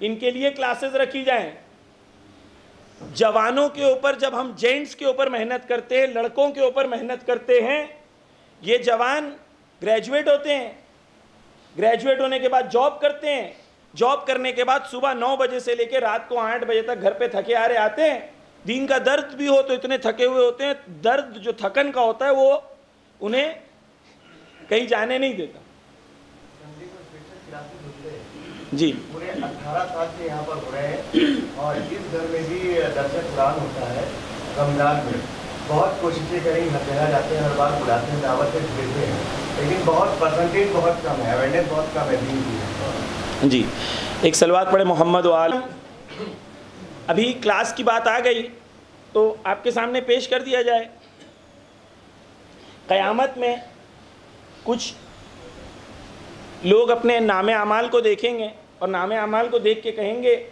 Speaker 1: ان کے لیے کلاسز رکھی جائیں۔ جوانوں کے اوپر جب ہم جینٹس کے اوپر محنت کرتے ہیں، لڑکوں کے اوپر محنت کرتے ہیں، یہ جوان گریجویٹ ہوتے ہیں۔ گریجویٹ ہونے کے بعد جاب کرتے ہیں۔ جاب کرنے کے بعد صبح نو بجے سے لے کے رات کو آٹھ بجے تک گھر پہ تھکے آ رہے آتے ہیں۔ دین کا درد بھی ہو تو اتنے تھکے ہوئے ہوتے ہیں، درد جو تھکن کا ہوتا ہے وہ انہیں کہیں جانے نہیں دیتا۔ جی۔
Speaker 2: پورے اٹھارہ سال سے یہاں پر ہو رہے ہیں اور اس گھر میں بھی درس قرآن ہوتا ہے رمضان میں۔ بہت کوششیں کریں ہتھیرا جاتے ہیں، ہر بار بلاتے ہیں، دعوت سے بھیجتے ہیں۔ لیکن بہت پرسنٹیج بہت کم ہے اویئرنیس بہت کم ہے دین کی۔
Speaker 1: جی۔ ایک سلوات پڑھے محمد عالم ابھی کلاس کی بات آ گئی تو آپ کے سامنے پیش کر دیا جائے۔ قیامت میں کچھ لوگ اپنے نام اعمال کو دیکھیں گے اور نام اعمال کو دیکھ کے کہیں گے،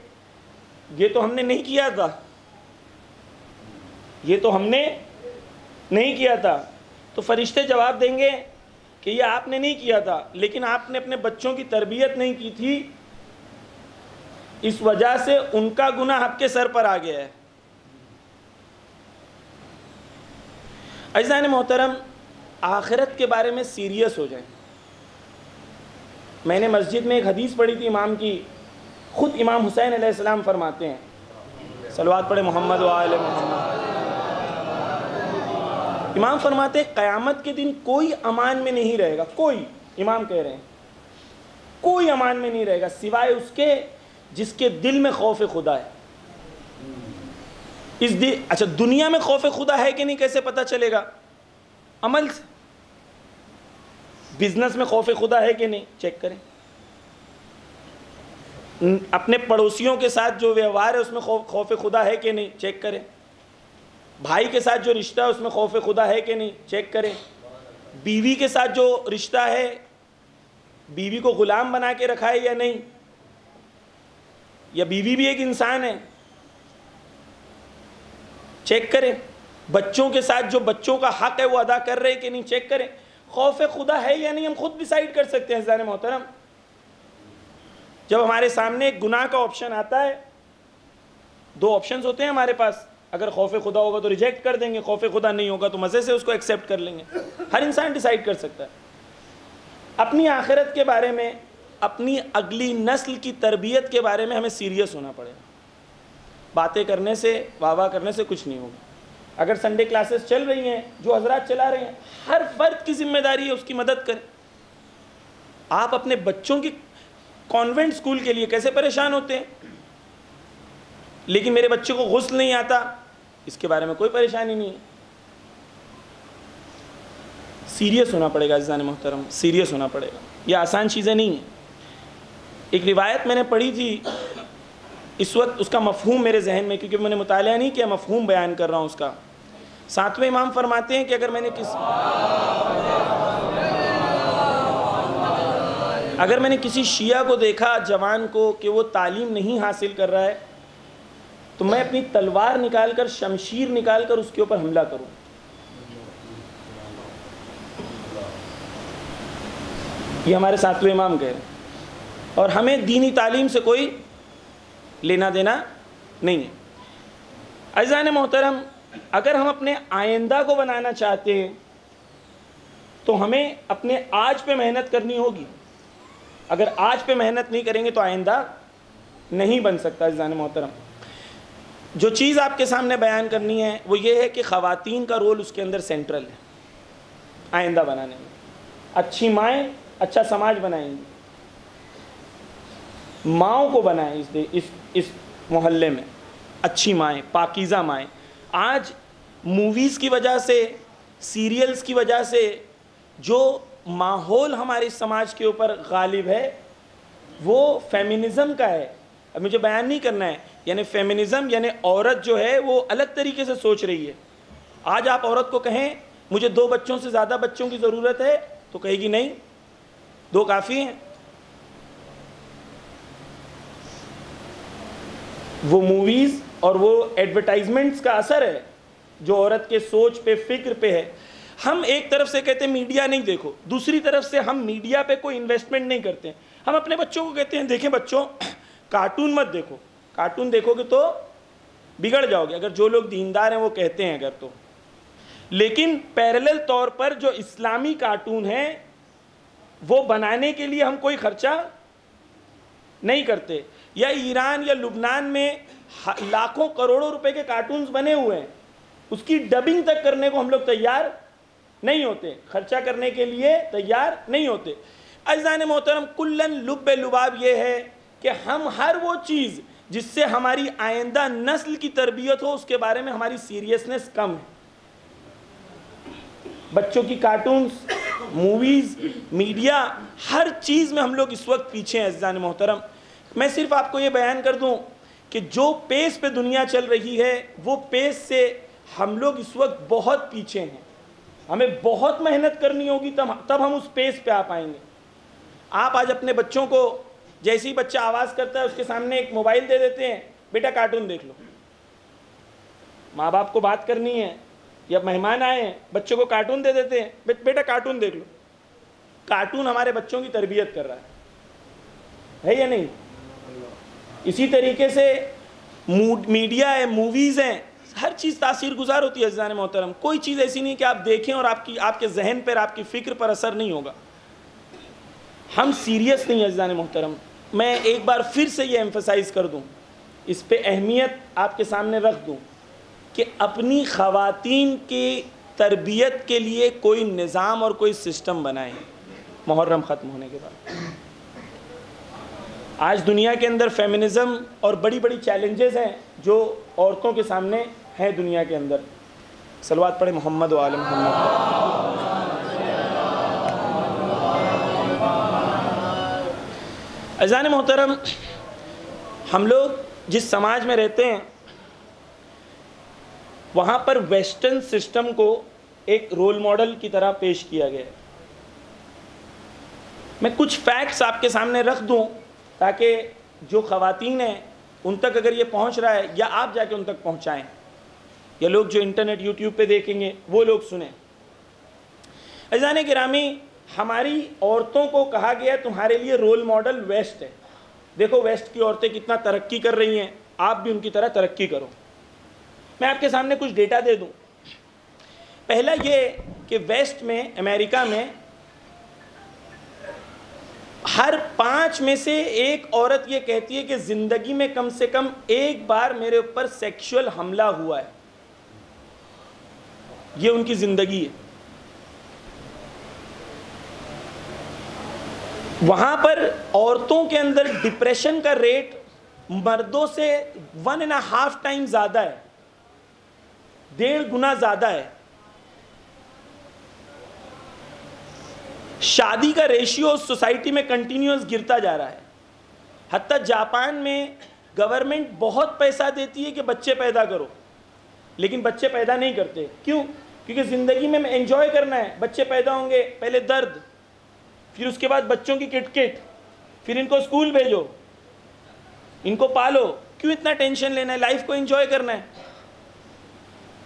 Speaker 1: یہ تو ہم نے نہیں کیا تھا۔ یہ تو ہم نے نہیں کیا تھا۔ تو فرشتے جواب دیں گے کہ یہ آپ نے نہیں کیا تھا، لیکن آپ نے اپنے بچوں کی تربیت نہیں کی تھی، اس وجہ سے ان کا گناہ آپ کے سر پر آ گیا ہے۔ عزیزان محترم، آخرت کے بارے میں سیریس ہو جائیں۔ میں نے مسجد میں ایک حدیث پڑھی تھی امام کی، خود امام حسین علیہ السلام فرماتے ہیں۔ سلوات پڑھے محمد و آل محمد۔ امام فرماتے ہیں، قیامت کے دن کوئی امان میں نہیں رہے گا۔ کوئی، امام کہہ رہے ہیں۔ کوئی امان میں نہیں رہے گا، سوائے اس کے جس کے دل میں خوف خدا ہے۔ اس دل اچھا دنیا میں خوف خدا ہے کہ نہیں، کیسے پتہ چلے گا؟ عمل سے۔ بزنس میں خوف خدا ہے کہ نہیں؟ چیک کریں۔ اپنے پڑوسیوں کے ساتھ جو ویوہار ہے، اس میں خوف خدا ہے کہ نہیں؟ چیک کریں۔ بھائی کے ساتھ جو رشتہ ہے، اس میں خوف خدا ہے کہ نہیں؟ چیک کریں۔ بیوی کے ساتھ جو رشتہ ہے، بیوی کو غلام بنا کے رکھا ہے یا نہیں؟ یا بیوی بھی ایک انسان ہے؟ چیک کریں۔ بچوں کے ساتھ جو بچوں کا حق ہے، وہ ادا کر رہے کہ نہیں؟ چیک کریں۔ خوف خدا ہے یا نہیں؟ ہم خود ڈیسائیڈ کر سکتے ہیں زیر محترم۔ جب ہمارے سامنے ایک گناہ کا آپشن آتا ہے، دو آپشنز ہوتے ہیں ہمارے پاس۔ اگر خوف خدا ہوگا تو ریجیکٹ کر دیں گے، خوف خدا نہیں ہوگا تو مزے سے اس کو ایکسیپٹ کر لیں گے۔ ہر انسان ڈیسائیڈ کر سکتا ہے۔ اپنی آخرت کے بارے میں، اپنی اگلی نسل کی تربیت کے بارے میں ہمیں سیریس ہونا پڑے گا۔ باتیں کرنے سے واہ واہ کرنے سے کچھ نہیں ہوگا۔ اگر سنڈے کلاسز چل رہی ہیں، جو حضرات چلا رہے ہیں، ہر فرد کی ذمہ داری ہے اس کی مدد کریں۔ آپ اپنے بچوں کی کانوینٹ اسکول کے لیے کیسے پریشان ہوتے ہیں؟ لیکن میرے بچے کو غسل نہیں آتا۔ اس کے بارے میں کوئی پریشانی نہیں ہے۔ سیریس ہونا پڑے گا عزیزان محترم سیریس ہونا پڑے گا۔ یہ آسان چیزیں نہیں ہیں۔ ایک روایت میں نے پڑھی تھی، اس وقت اس کا مفہوم میرے ذہن میں، کیونکہ میں نے مطالعہ نہیں کیا، مفہوم بیان کر رہا ہوں اس کا۔ ساتویں امام فرماتے ہیں کہ اگر میں نے کسی اگر میں نے کسی شیعہ کو دیکھا، جوان کو، کہ وہ تعلیم نہیں حاصل کر رہا ہے تو میں اپنی تلوار نکال کر شمشیر نکال کر اس کے اوپر حملہ کروں۔ یہ ہمارے ساتویں امام کہہ رہے ہیں اور ہمیں دینی تعلیم سے کوئی لینا دینا نہیں ہے۔ اجزان محترم، اگر ہم اپنے آئندہ کو بنانا چاہتے ہیں، تو ہمیں اپنے آج پہ محنت کرنی ہوگی۔ اگر آج پہ محنت نہیں کریں گے تو آئندہ نہیں بن سکتا اجزان محترم۔ جو چیز آپ کے سامنے بیان کرنی ہے، وہ یہ ہے کہ خواتین کا رول اس کے اندر سینٹرل ہے، آئندہ بنانے میں۔ اچھی مائیں اچھا سماج بنائیں گی۔ ماؤں کو بنائیں اس اس اس محلے میں۔ اچھی مائیں، پاکیزہ مائیں۔ آج موویز کی وجہ سے سیریلز کی وجہ سے جو ماحول ہمارے سماج کے اوپر غالب ہے، وہ فیمنزم کا ہے۔ اب مجھے بیان نہیں کرنا ہے۔ یعنی فیمنزم یعنی عورت جو ہے وہ الگ طریقے سے سوچ رہی ہے۔ آج آپ عورت کو کہیں، مجھے دو بچوں سے زیادہ بچوں کی ضرورت ہے، تو کہے گی نہیں، دو کافی ہیں۔ وہ موویز اور وہ ایڈورٹائزمنٹس کا اثر ہے جو عورت کے سوچ پہ، فکر پہ ہے۔ ہم ایک طرف سے کہتے ہیں میڈیا نہیں دیکھو، دوسری طرف سے ہم میڈیا پہ کوئی انویسٹمنٹ نہیں کرتے۔ ہم اپنے بچوں کو کہتے ہیں، دیکھیں بچوں کارٹون مت دیکھو۔ کارٹون دیکھو گے تو بگڑ جاؤ گے، اگر جو لوگ دیندار ہیں وہ کہتے ہیں اگر تو۔ لیکن پیرلل طور پر جو اسلامی کارٹون ہیں، وہ بنانے کے لیے ہم کوئی خرچہ نہیں کرتے۔ یا ایران یا لبنان میں لاکھوں کروڑوں روپے کے کارٹونز بنے ہوئے ہیں۔ اس کی ڈبنگ تک کرنے کو ہم لوگ تیار نہیں ہوتے۔ خرچہ کرنے کے لیے تیار نہیں ہوتے۔ اجزان محترم، کلن لب لباب یہ ہے کہ ہم ہر وہ چیز جس سے ہماری آئندہ نسل کی تربیت ہو، اس کے بارے میں ہماری سیریسنس کم ہے۔ بچوں کی کارٹونز موویز میڈیا ہر چیز میں ہم لوگ اس وقت پیچھے ہیں عزیزان محترم۔ میں صرف آپ کو یہ بیان کر دوں کہ جو پیس پہ دنیا چل رہی ہے، وہ پیس سے ہم لوگ اس وقت بہت پیچھے ہیں۔ ہمیں بہت محنت کرنی ہوگی، تب تب ہم اس پیس پہ آ پائیں گے۔ آپ آج اپنے بچوں کو جیسے ہی بچہ آواز کرتا ہے، اس کے سامنے ایک موبائل دے دیتے ہیں۔ بیٹا کارٹون دیکھ لو۔ ماں باپ کو بات کرنی ہے، یا مہمان آئے ہیں، بچوں کو کارٹون دے دیتے ہیں۔ بیٹا کارٹون دیکھ لو۔ کارٹون ہمارے بچوں کی تربیت کر رہا ہے۔ ہے یا نہیں؟ اسی طریقے سے میڈیا ہے، موویز ہیں۔ ہر چیز تاثیر گزار ہوتی ہے عزیزان محترم۔ کوئی چیز ایسی نہیں کہ آپ دیکھیں اور آپ کی آپ کے ذہن پر، آپ کی فکر پر اثر نہیں ہوگا۔ ہم سیریس نہیں عزیزان محترم۔ میں ایک بار پھر سے یہ ایمفسائز کر دوں، اس پہ اہمیت آپ کے سامنے رکھ دوں کہ اپنی خواتین کی تربیت کے لیے کوئی نظام اور کوئی سسٹم بنائیں۔ محرم ختم ہونے کے بعد۔ آج دنیا کے اندر فیمنزم اور بڑی بڑی چیلنجز ہیں جو عورتوں کے سامنے ہیں دنیا کے اندر۔ سلوات پڑھے محمد و عالم محمد۔ اذان محترم، ہم لوگ جس سماج میں رہتے ہیں، وہاں پر ویسٹرن سسٹم کو ایک رول ماڈل کی طرح پیش کیا گیا ہے۔ میں کچھ فیکٹس آپ کے سامنے رکھ دوں تاکہ جو خواتین ہیں، ان تک اگر یہ پہنچ رہا ہے، یا آپ جا کے ان تک پہنچائیں۔ یا لوگ جو انٹرنیٹ، یوٹیوب پہ دیکھیں گے، وہ لوگ سنیں۔ ایزان گرامی ہماری عورتوں کو کہا گیا تمہارے لیے رول ماڈل ویسٹ ہے۔ دیکھو ویسٹ کی عورتیں کتنا ترقی کر رہی ہیں۔ آپ بھی ان کی طرح ترقی کرو۔ میں آپ کے سامنے کچھ ڈیٹا دے دوں۔ پہلا یہ کہ ویسٹ میں امریکہ میں ہر پانچ میں سے ایک عورت یہ کہتی ہے کہ زندگی میں کم سے کم ایک بار میرے اوپر سیکشول حملہ ہوا ہے۔ یہ ان کی زندگی ہے۔ وہاں پر عورتوں کے اندر ڈپریشن کا ریٹ مردوں سے ون اینڈ ہاف ٹائم زیادہ ہے۔ ڈیڑھ گنا زیادہ ہے۔ شادی کا ریشیو سوسائٹی میں کنٹینیوس گرتا جا رہا ہے۔ حتیٰ جاپان میں گورنمنٹ بہت پیسہ دیتی ہے کہ بچے پیدا کرو۔ لیکن بچے پیدا نہیں کرتے۔ کیوں؟ کیونکہ زندگی میں انجوائے کرنا ہے۔ بچے پیدا ہوں گے، پہلے درد۔ پھر اس کے بعد بچوں کی کٹ کٹ، پھر ان کو اسکول بھیجو، ان کو پالو۔ کیوں اتنا ٹینشن لینا ہے؟ لائف کو انجوائے کرنا ہے۔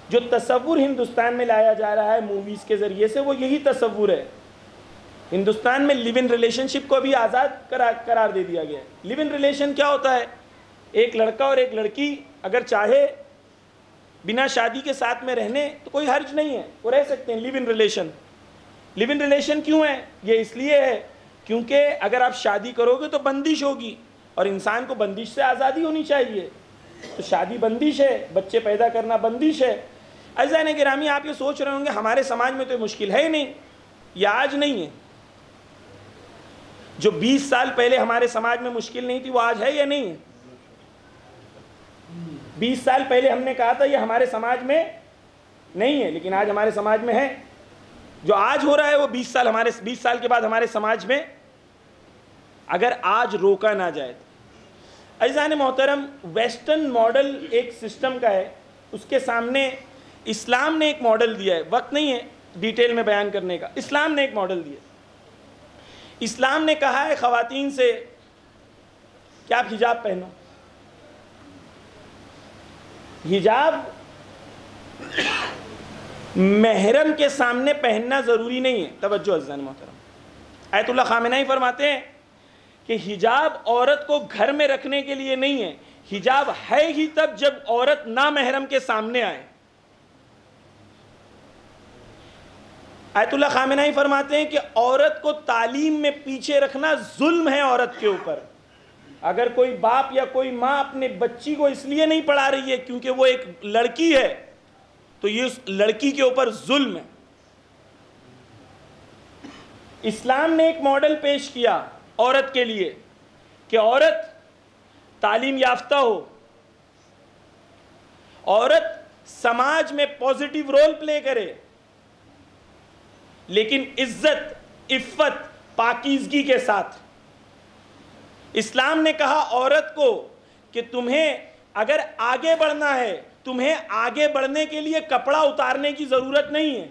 Speaker 1: جو تصور ہندوستان میں لایا جا رہا ہے موویز کے ذریعے سے، وہ یہی تصور ہے۔ ہندوستان میں لیو ان ریلیشن شپ کو ابھی آزاد قرار دے دیا گیا ہے۔ لیو ان ریلیشن کیا ہوتا ہے؟ ایک لڑکا اور ایک لڑکی اگر چاہے بنا شادی کے ساتھ میں رہنے، تو کوئی حرج نہیں ہے۔ وہ رہ سکتے ہیں لیو in relation leave in relation کیوں ہے؟ یہ اس لیے ہے کیونکہ اگر آپ شادی کرو گے تو بندش ہوگی اور انسان کو بندش سے آزادی ہونی چاہیے۔ تو شادی بندش ہے، بچے پیدا کرنا بندش ہے۔ عزیزان گرامی آپ یہ سوچ رہے ہوں گے ہمارے سماج میں تو یہ مشکل ہے ہی نہیں، یہ آج نہیں ہے۔ جو بیس سال پہلے ہمارے سماج میں مشکل نہیں تھی، وہ آج ہے یا نہیں ہے؟ بیس سال پہلے ہم نے کہا تھا، یہ ہمارے سماج میں نہیں ہے، لیکن آج ہمارے سماج میں ہے۔ جو آج ہو رہا ہے وہ بیس سال ہمارے بیس سال کے بعد ہمارے سماج میں اگر آج روکا نہ جائے عزیزان محترم ویسٹرن ماڈل ایک سسٹم کا ہے۔ اس کے سامنے اسلام نے ایک ماڈل دیا ہے۔ وقت نہیں ہے ڈیٹیل میں بیان کرنے کا۔ اسلام نے ایک ماڈل دیا اسلام نے کہا ہے خواتین سے کہ آپ حجاب پہنو۔ حجاب محرم کے سامنے پہننا ضروری نہیں ہے۔ توجہ عزیزان محترم آیت اللہ خامنہ ہی فرماتے ہیں کہ حجاب عورت کو گھر میں رکھنے کے لیے نہیں ہے۔ حجاب ہے ہی تب جب عورت نا محرم کے سامنے آئے۔ آیت اللہ خامنہ ہی فرماتے ہیں کہ عورت کو تعلیم میں پیچھے رکھنا ظلم ہے عورت کے اوپر۔ اگر کوئی باپ یا کوئی ماں اپنے بچی کو اس لیے نہیں پڑھا رہی ہے کیونکہ وہ ایک لڑکی ہے۔ تو یہ اس لڑکی کے اوپر ظلم ہے۔ اسلام نے ایک ماڈل پیش کیا عورت کے لیے کہ عورت تعلیم یافتہ ہو۔ عورت سماج میں پوزیٹیو رول پلے کرے۔ لیکن عزت، عفت، پاکیزگی کے ساتھ۔ اسلام نے کہا عورت کو کہ تمہیں اگر آگے بڑھنا ہے تمہیں آگے بڑھنے کے لیے کپڑا اتارنے کی ضرورت نہیں ہے۔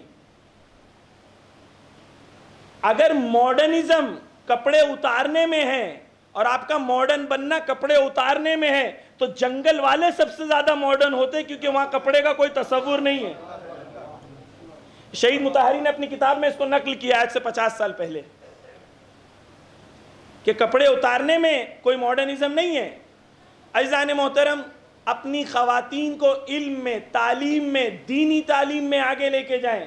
Speaker 1: اگر ماڈرنزم کپڑے اتارنے میں ہے اور آپ کا ماڈرن بننا کپڑے اتارنے میں ہے، تو جنگل والے سب سے زیادہ ماڈرن ہوتے کیونکہ وہاں کپڑے کا کوئی تصور نہیں ہے۔ شہید متحری نے اپنی کتاب میں اس کو نقل کیا آج سے پچاس سال پہلے۔ کہ کپڑے اتارنے میں کوئی ماڈرنزم نہیں ہے۔ عزیزان محترم اپنی خواتین کو علم میں، تعلیم میں، دینی تعلیم میں آگے لے کے جائیں۔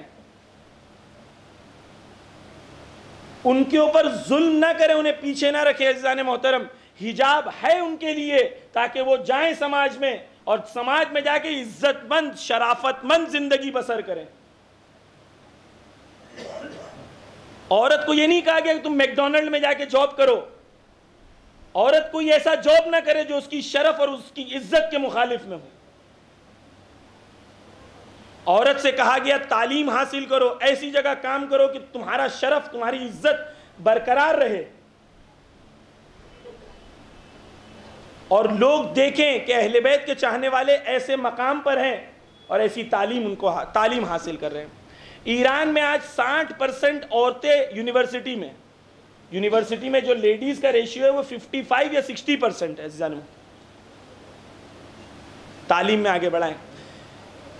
Speaker 1: ان کے اوپر ظلم نہ کریں، انہیں پیچھے نہ رکھے عزیزان محترم۔ حجاب ہے ان کے لیے تاکہ وہ جائیں سماج میں اور سماج میں جا کے عزت مند، شرافت مند زندگی بسر کریں۔ عورت کو یہ نہیں کہا گیا کہ تم میکڈونلڈ میں جا کے جاب کرو۔ عورت کوئی ایسا جاب نہ کرے جو اس کی شرف اور اس کی عزت کے مخالف میں ہو۔ عورت سے کہا گیا، تعلیم حاصل کرو، ایسی جگہ کام کرو کہ تمہارا شرف، تمہاری عزت برقرار رہے۔ اور لوگ دیکھیں کہ اہل بیت کے چاہنے والے ایسے مقام پر ہیں اور ایسی تعلیم ان کو تعلیم حاصل کر رہے ہیں۔ ایران میں آج ساٹھ پرسنٹ عورتیں یونیورسٹی میں یونیورسٹی میں جو لیڈیز کا ریشیو ہے وہ ففٹی فائیو یا سکسٹی پرسنٹ ہے تعلیم میں آگے بڑھائیں۔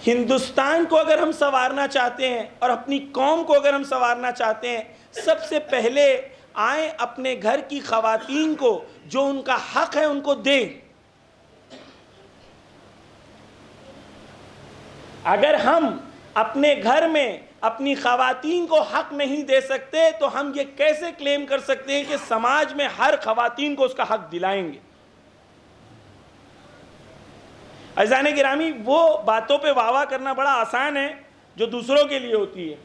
Speaker 1: ہندوستان کو اگر ہم سوارنا چاہتے ہیں اور اپنی قوم کو اگر ہم سوارنا چاہتے ہیں، سب سے پہلے آئیں اپنے گھر کی خواتین کو جو ان کا حق ہے ان کو دیں۔ اگر ہم اپنے گھر میں اپنی خواتین کو حق نہیں دے سکتے، تو ہم یہ کیسے کلیم کر سکتے ہیں کہ سماج میں ہر خواتین کو اس کا حق دلائیں گے؟ عزان گرامی، وہ باتوں پہ واہ کرنا بڑا آسان ہے جو دوسروں کے لیے ہوتی ہے۔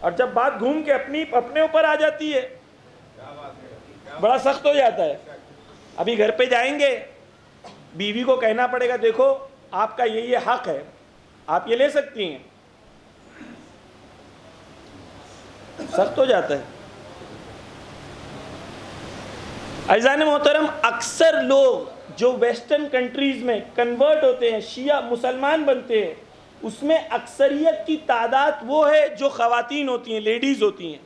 Speaker 1: اور جب بات گھوم کے اپنی، اپنے اوپر آ جاتی ہے، بڑا سخت ہو جاتا ہے۔ ابھی گھر پہ جائیں گے، بیوی کو کہنا پڑے گا، دیکھو، آپ کا یہ یہ حق ہے، آپ یہ لے سکتی ہیں۔ سخت ہو جاتا ہے۔ ایزان محترم، اکثر لوگ جو ویسٹرن کنٹریز میں کنورٹ ہوتے ہیں، شیعہ مسلمان بنتے ہیں، اس میں اکثریت کی تعداد وہ ہے جو خواتین ہوتی ہیں لیڈیز ہوتی ہیں۔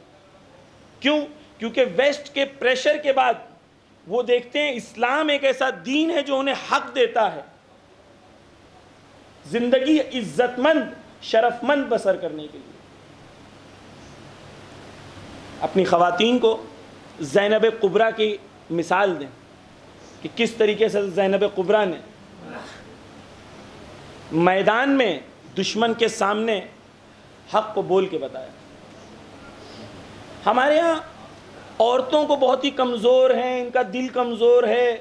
Speaker 1: کیوں؟ کیونکہ ویسٹ کے پریشر کے بعد وہ دیکھتے ہیں اسلام ایک ایسا دین ہے جو انہیں حق دیتا ہے۔ زندگی عزت مند شرف مند بسر کرنے کے لیے۔ اپنی خواتین کو زینب قبرا کی مثال دیں کہ کس طریقے سے زینب قبرا نے میدان میں دشمن کے سامنے حق کو بول کے بتایا۔ ہمارے ہاں عورتوں کو بہت ہی کمزور ہیں، ان کا دل کمزور ہے۔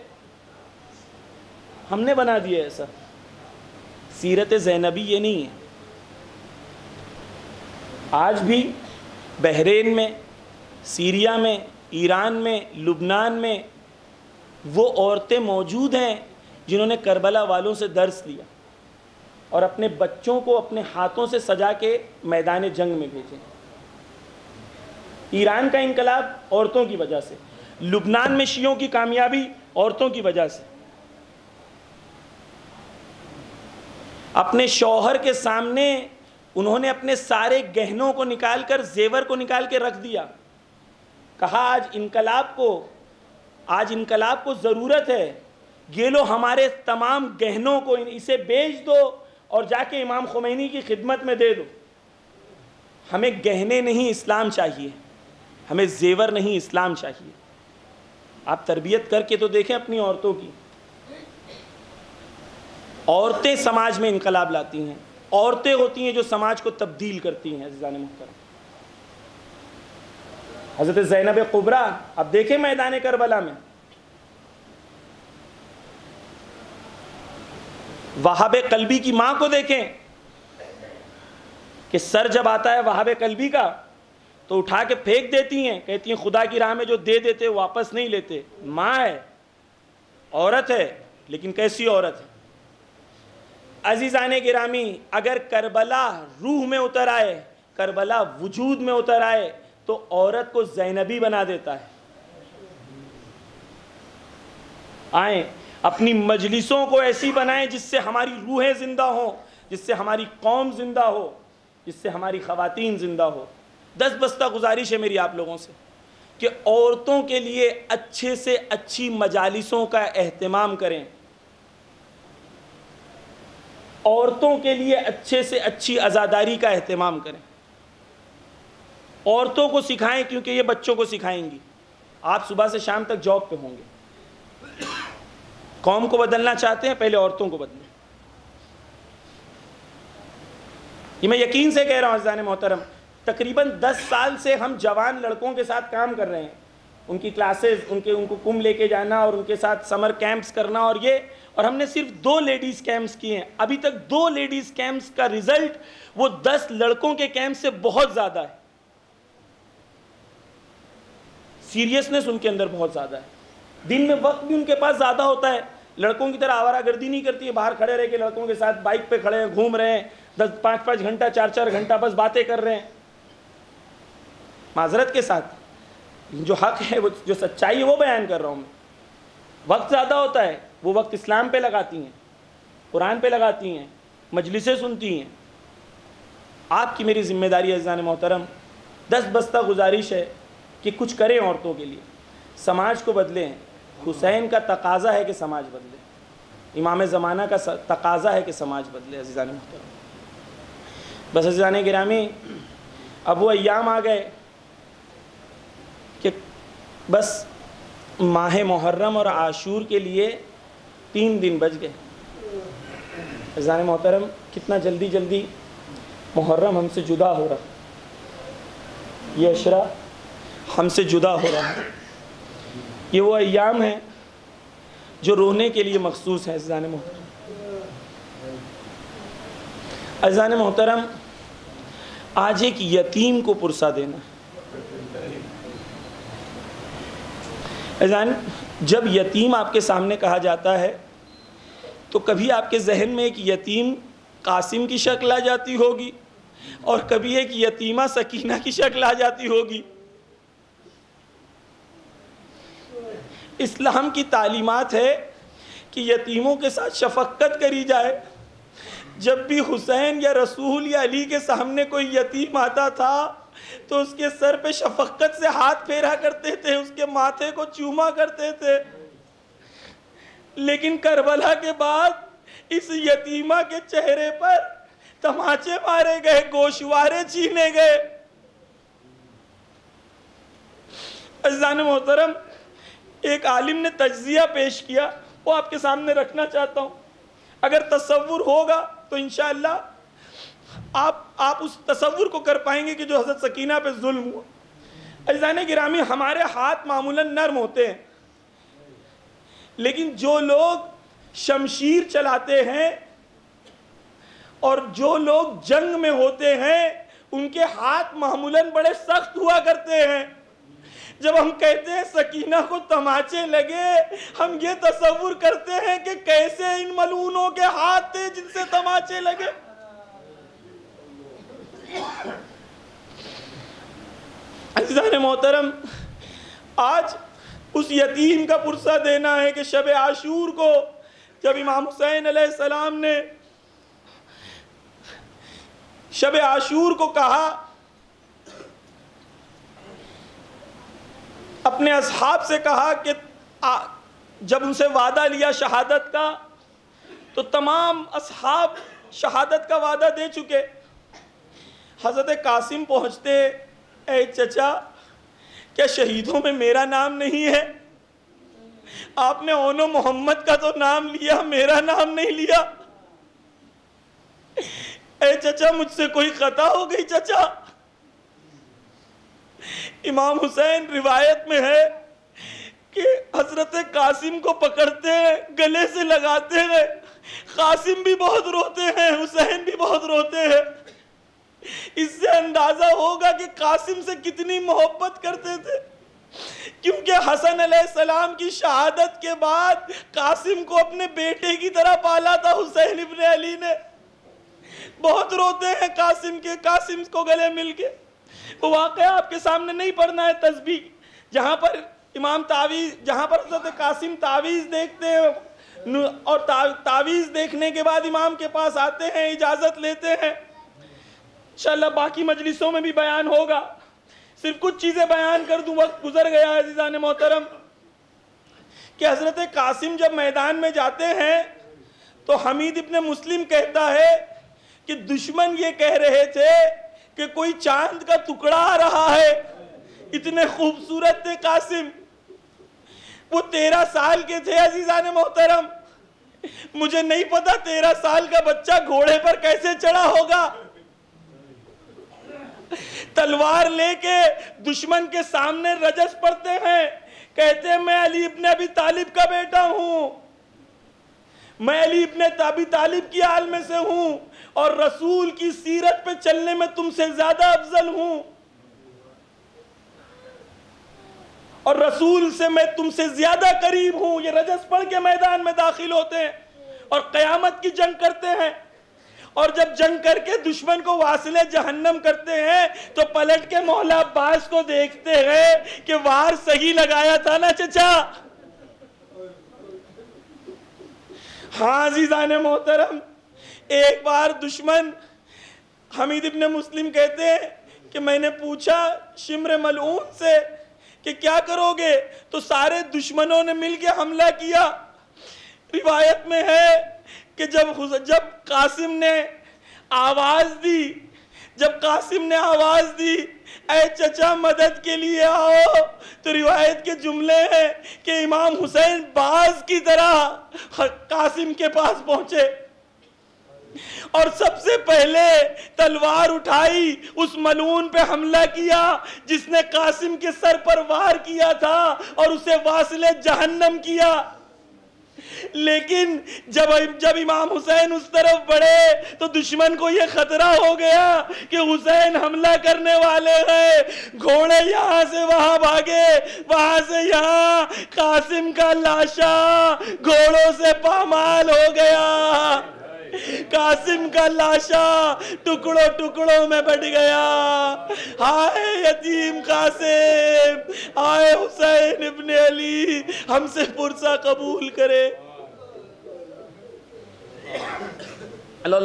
Speaker 1: ہم نے بنا دیا ایسا۔ سیرت زینبی یہ نہیں ہے۔ آج بھی بحرین میں سیریا میں، ایران میں، لبنان میں وہ عورتیں موجود ہیں جنہوں نے کربلا والوں سے درس لیا اور اپنے بچوں کو اپنے ہاتھوں سے سجا کے میدان جنگ میں بھیجے۔ ایران کا انقلاب عورتوں کی وجہ سے، لبنان میں شیعوں کی کامیابی عورتوں کی وجہ سے۔ اپنے شوہر کے سامنے انہوں نے اپنے سارے گہنوں کو نکال کر، زیور کو نکال کے رکھ دیا۔ کہا، آج انقلاب کو، آج انقلاب کو ضرورت ہے۔ یہ لو ہمارے تمام گہنوں کو اسے بیچ دو اور جا کے امام خمینی کی خدمت میں دے دو۔ ہمیں گہنے نہیں اسلام چاہیے۔ ہمیں زیور نہیں اسلام چاہیے۔ آپ تربیت کر کے تو دیکھیں اپنی عورتوں کی۔ عورتیں سماج میں انقلاب لاتی ہیں۔ عورتیں ہوتی ہیں جو سماج کو تبدیل کرتی ہیں، عزیزان محترم۔ حضرت زینب قبرا اب دیکھیں میدان کربلا میں۔ وہاب قلبی کی ماں کو دیکھیں۔ کہ سر جب آتا ہے وہاب قلبی کا، تو اٹھا کے پھینک دیتی ہیں۔ کہتی ہیں، خدا کی راہ میں جو دے دیتے، واپس نہیں لیتے۔ ماں ہے، عورت ہے، لیکن کیسی عورت ہے؟ عزیزان گرامی، اگر کربلا روح میں اتر آئے، کربلا وجود میں اتر آئے تو عورت کو زینبی بنا دیتا ہے۔ آئیں، اپنی مجلسوں کو ایسی بنائیں جس سے ہماری روحیں زندہ ہوں، جس سے ہماری قوم زندہ ہو، جس سے ہماری خواتین زندہ ہو۔ دس بستہ گزارش ہے میری آپ لوگوں سے کہ عورتوں کے لیے اچھے سے اچھی مجالسوں کا اہتمام کریں۔ عورتوں کے لیے اچھے سے اچھی ازاداری کا اہتمام کریں۔ عورتوں کو سکھائیں کیونکہ یہ بچوں کو سکھائیں گی۔ آپ صبح سے شام تک جاب پہ ہوں گے۔ قوم کو بدلنا چاہتے ہیں، پہلے عورتوں کو بدلیں۔ یہ میں یقین سے کہہ رہا ہوں عزیزان محترم، تقریباً دس سال سے ہم جوان لڑکوں کے ساتھ کام کر رہے ہیں۔ ان کی کلاسز ان کے، ان کو کم لے کے جانا اور ان کے ساتھ سمر کیمپس کرنا اور یہ، اور ہم نے صرف دو لیڈیز کیمپس کیے ہیں۔ ابھی تک دو لیڈیز کیمپس کا ریزلٹ وہ دس لڑکوں کے کیمپ سے بہت زیادہ ہے۔ سیریسنس ان کے اندر بہت زیادہ ہے۔ دن میں وقت بھی ان کے پاس زیادہ ہوتا ہے۔ لڑکوں کی طرح آوارہ گردی نہیں کرتی ہے، باہر کھڑے رہ کے لڑکوں کے ساتھ بائک پہ کھڑے ہیں، گھوم رہے ہیں۔ دس، پانچ پانچ گھنٹہ، چار چار گھنٹہ بس باتیں کر رہے ہیں۔ معذرت کے ساتھ جو حق ہے، وہ جو سچائی ہے، وہ بیان کر رہا ہوں میں۔ وقت زیادہ ہوتا ہے، وہ وقت اسلام پہ لگاتی ہیں، قرآن پہ لگاتی ہیں، مجلسیں سنتی ہیں۔ آپ کی میری ذمہ داری عزیزان محترم، دس بستہ گزارش ہے۔ کہ کچھ کریں عورتوں کے لیے۔ سماج کو بدلیں۔ حسین کا تقاضا ہے کہ سماج بدلے۔ امام زمانہ کا تقاضا ہے کہ سماج بدلے عزیزان محترم۔ بس عزیزان گرامی، اب وہ ایام آ گئے کہ بس ماہ محرم اور عاشور کے لیے تین دن بچ گئے۔ عزیزان محترم، کتنا جلدی جلدی محرم ہم سے جدا ہو رہا۔ یہ اشرا ہم سے جدا ہو رہا ہے۔ یہ وہ ایام ہیں جو رونے کے لیے مخصوص ہیں عزیزان محترم۔ عزیزان محترم، آج ایک یتیم کو پرسا دینا عزیزان جب یتیم آپ کے سامنے کہا جاتا ہے، تو کبھی آپ کے ذہن میں ایک یتیم قاسم کی شکل آ جاتی ہوگی اور کبھی ایک یتیمہ سکینہ کی شکل آ جاتی ہوگی۔ اسلام کی تعلیمات ہے کہ یتیموں کے ساتھ شفقت کری جائے۔ جب بھی حسین یا رسول یا علی کے سامنے کوئی یتیم آتا تھا، تو اس کے سر پہ شفقت سے ہاتھ پھیرا کرتے تھے، اس کے ماتھے کو چوما کرتے تھے۔ لیکن کربلا کے بعد اس یتیمہ کے چہرے پر تماچے مارے گئے، گوشوارے چینے گئے۔ عزیزان محترم ایک عالم نے تجزیہ پیش کیا، وہ آپ کے سامنے رکھنا چاہتا ہوں۔ اگر تصور ہوگا تو انشاءاللہ آپ آپ اس تصور کو کر پائیں گے کہ جو حضرت سکینہ پہ ظلم ہوا۔ عزیزان گرامی ہمارے ہاتھ معمولاً نرم ہوتے ہیں۔ لیکن جو لوگ شمشیر چلاتے ہیں اور جو لوگ جنگ میں ہوتے ہیں، ان کے ہاتھ معمولاً بڑے سخت ہوا کرتے ہیں۔ جب ہم کہتے ہیں سکینہ کو تماچے لگے، ہم یہ تصور کرتے ہیں کہ کیسے ان ملونوں کے ہاتھ تھے جن سے تماچے لگے۔ عزیزان محترم، آج اس یتیم کا پرسہ دینا ہے کہ شب عاشور کو جب امام حسین علیہ السلام نے شب عاشور کو کہا اپنے اصحاب سے کہا کہ جب ان سے وعدہ لیا شہادت کا، تو تمام اصحاب شہادت کا وعدہ دے چکے۔ حضرت قاسم پہنچتے اے چچا، کیا شہیدوں میں میرا نام نہیں ہے؟ آپ نے اونو محمد کا تو نام لیا، میرا نام نہیں لیا۔ اے چچا، مجھ سے کوئی خطا ہو گئی چچا؟ امام حسین روایت میں ہے کہ حضرت قاسم کو پکڑتے ہیں، گلے سے لگاتے ہیں۔ قاسم بھی بہت روتے ہیں، حسین بھی بہت روتے ہیں۔ اس سے اندازہ ہوگا کہ قاسم سے کتنی محبت کرتے تھے۔ کیونکہ حسن علیہ السلام کی شہادت کے بعد قاسم کو اپنے بیٹے کی طرح پالا تھا، حسین ابن علی نے۔ بہت روتے ہیں قاسم کے، قاسم کو گلے مل کے۔ وہ واقعہ آپ کے سامنے نہیں پڑھنا ہے تسبیح۔ جہاں پر امام تعویز جہاں پر حضرت قاسم تعویز دیکھتے ہیں اور تعویز دیکھنے کے بعد امام کے پاس آتے ہیں، اجازت لیتے ہیں۔ انشاءاللہ باقی مجلسوں میں بھی بیان ہوگا۔ صرف کچھ چیزیں بیان کر دوں، وقت گزر گیا عزیزان محترم۔ کہ حضرت قاسم جب میدان میں جاتے ہیں، تو حمید ابن مسلم کہتا ہے کہ دشمن یہ کہہ رہے تھے کہ کوئی چاند کا ٹکڑا آ رہا ہے۔ اتنے خوبصورت تھے قاسم۔ وہ تیرہ سال کے تھے عزیزان محترم۔ مجھے نہیں پتا تیرہ سال کا بچہ گھوڑے پر کیسے چڑھا ہوگا۔ تلوار لے کے دشمن کے سامنے رجس پڑتے ہیں۔ کہتے ہیں، میں علی ابن ابی طالب کا بیٹا ہوں۔ میں علی ابن ابی طالب کی آل میں سے ہوں۔ اور رسول کی سیرت پہ چلنے میں تم سے زیادہ افضل ہوں۔ اور رسول سے میں تم سے زیادہ قریب ہوں۔ یہ رجس پڑھ کے میدان میں داخل ہوتے ہیں اور قیامت کی جنگ کرتے ہیں۔ اور جب جنگ کر کے دشمن کو واصل جہنم کرتے ہیں، تو پلٹ کے مولا عباس کو دیکھتے ہیں کہ وار صحیح لگایا تھا نا چچا۔ ہاں عزیزان محترم ایک بار دشمن حمید ابن مسلم کہتے ہیں کہ میں نے پوچھا شمر ملعون سے کہ کیا کرو گے؟ تو سارے دشمنوں نے مل کے حملہ کیا۔ روایت میں ہے کہ جب جب قاسم نے آواز دی، جب قاسم نے آواز دی، اے چچا مدد کے لیے آؤ۔ تو روایت کے جملے ہیں کہ امام حسین باز کی طرح قاسم کے پاس پہنچے۔ اور سب سے پہلے تلوار اٹھائی، اس ملون پہ حملہ کیا، جس نے قاسم کے سر پر وار کیا تھا اور اسے واصل جہنم کیا۔ لیکن جب جب امام حسین اس طرف بڑھے تو دشمن کو یہ خطرہ ہو گیا کہ حسین حملہ کرنے والے ہیں۔ گھوڑے یہاں سے وہاں بھاگے، وہاں سے یہاں قاسم کا لاشا گھوڑوں سے پامال ہو گیا۔ قاسم کا لاشا، ٹکڑوں ٹکڑوں میں بٹ گیا۔ ہائے یتیم قاسم آئے حسین ابن علی، ہم سے پرسہ قبول کرے۔ اللہ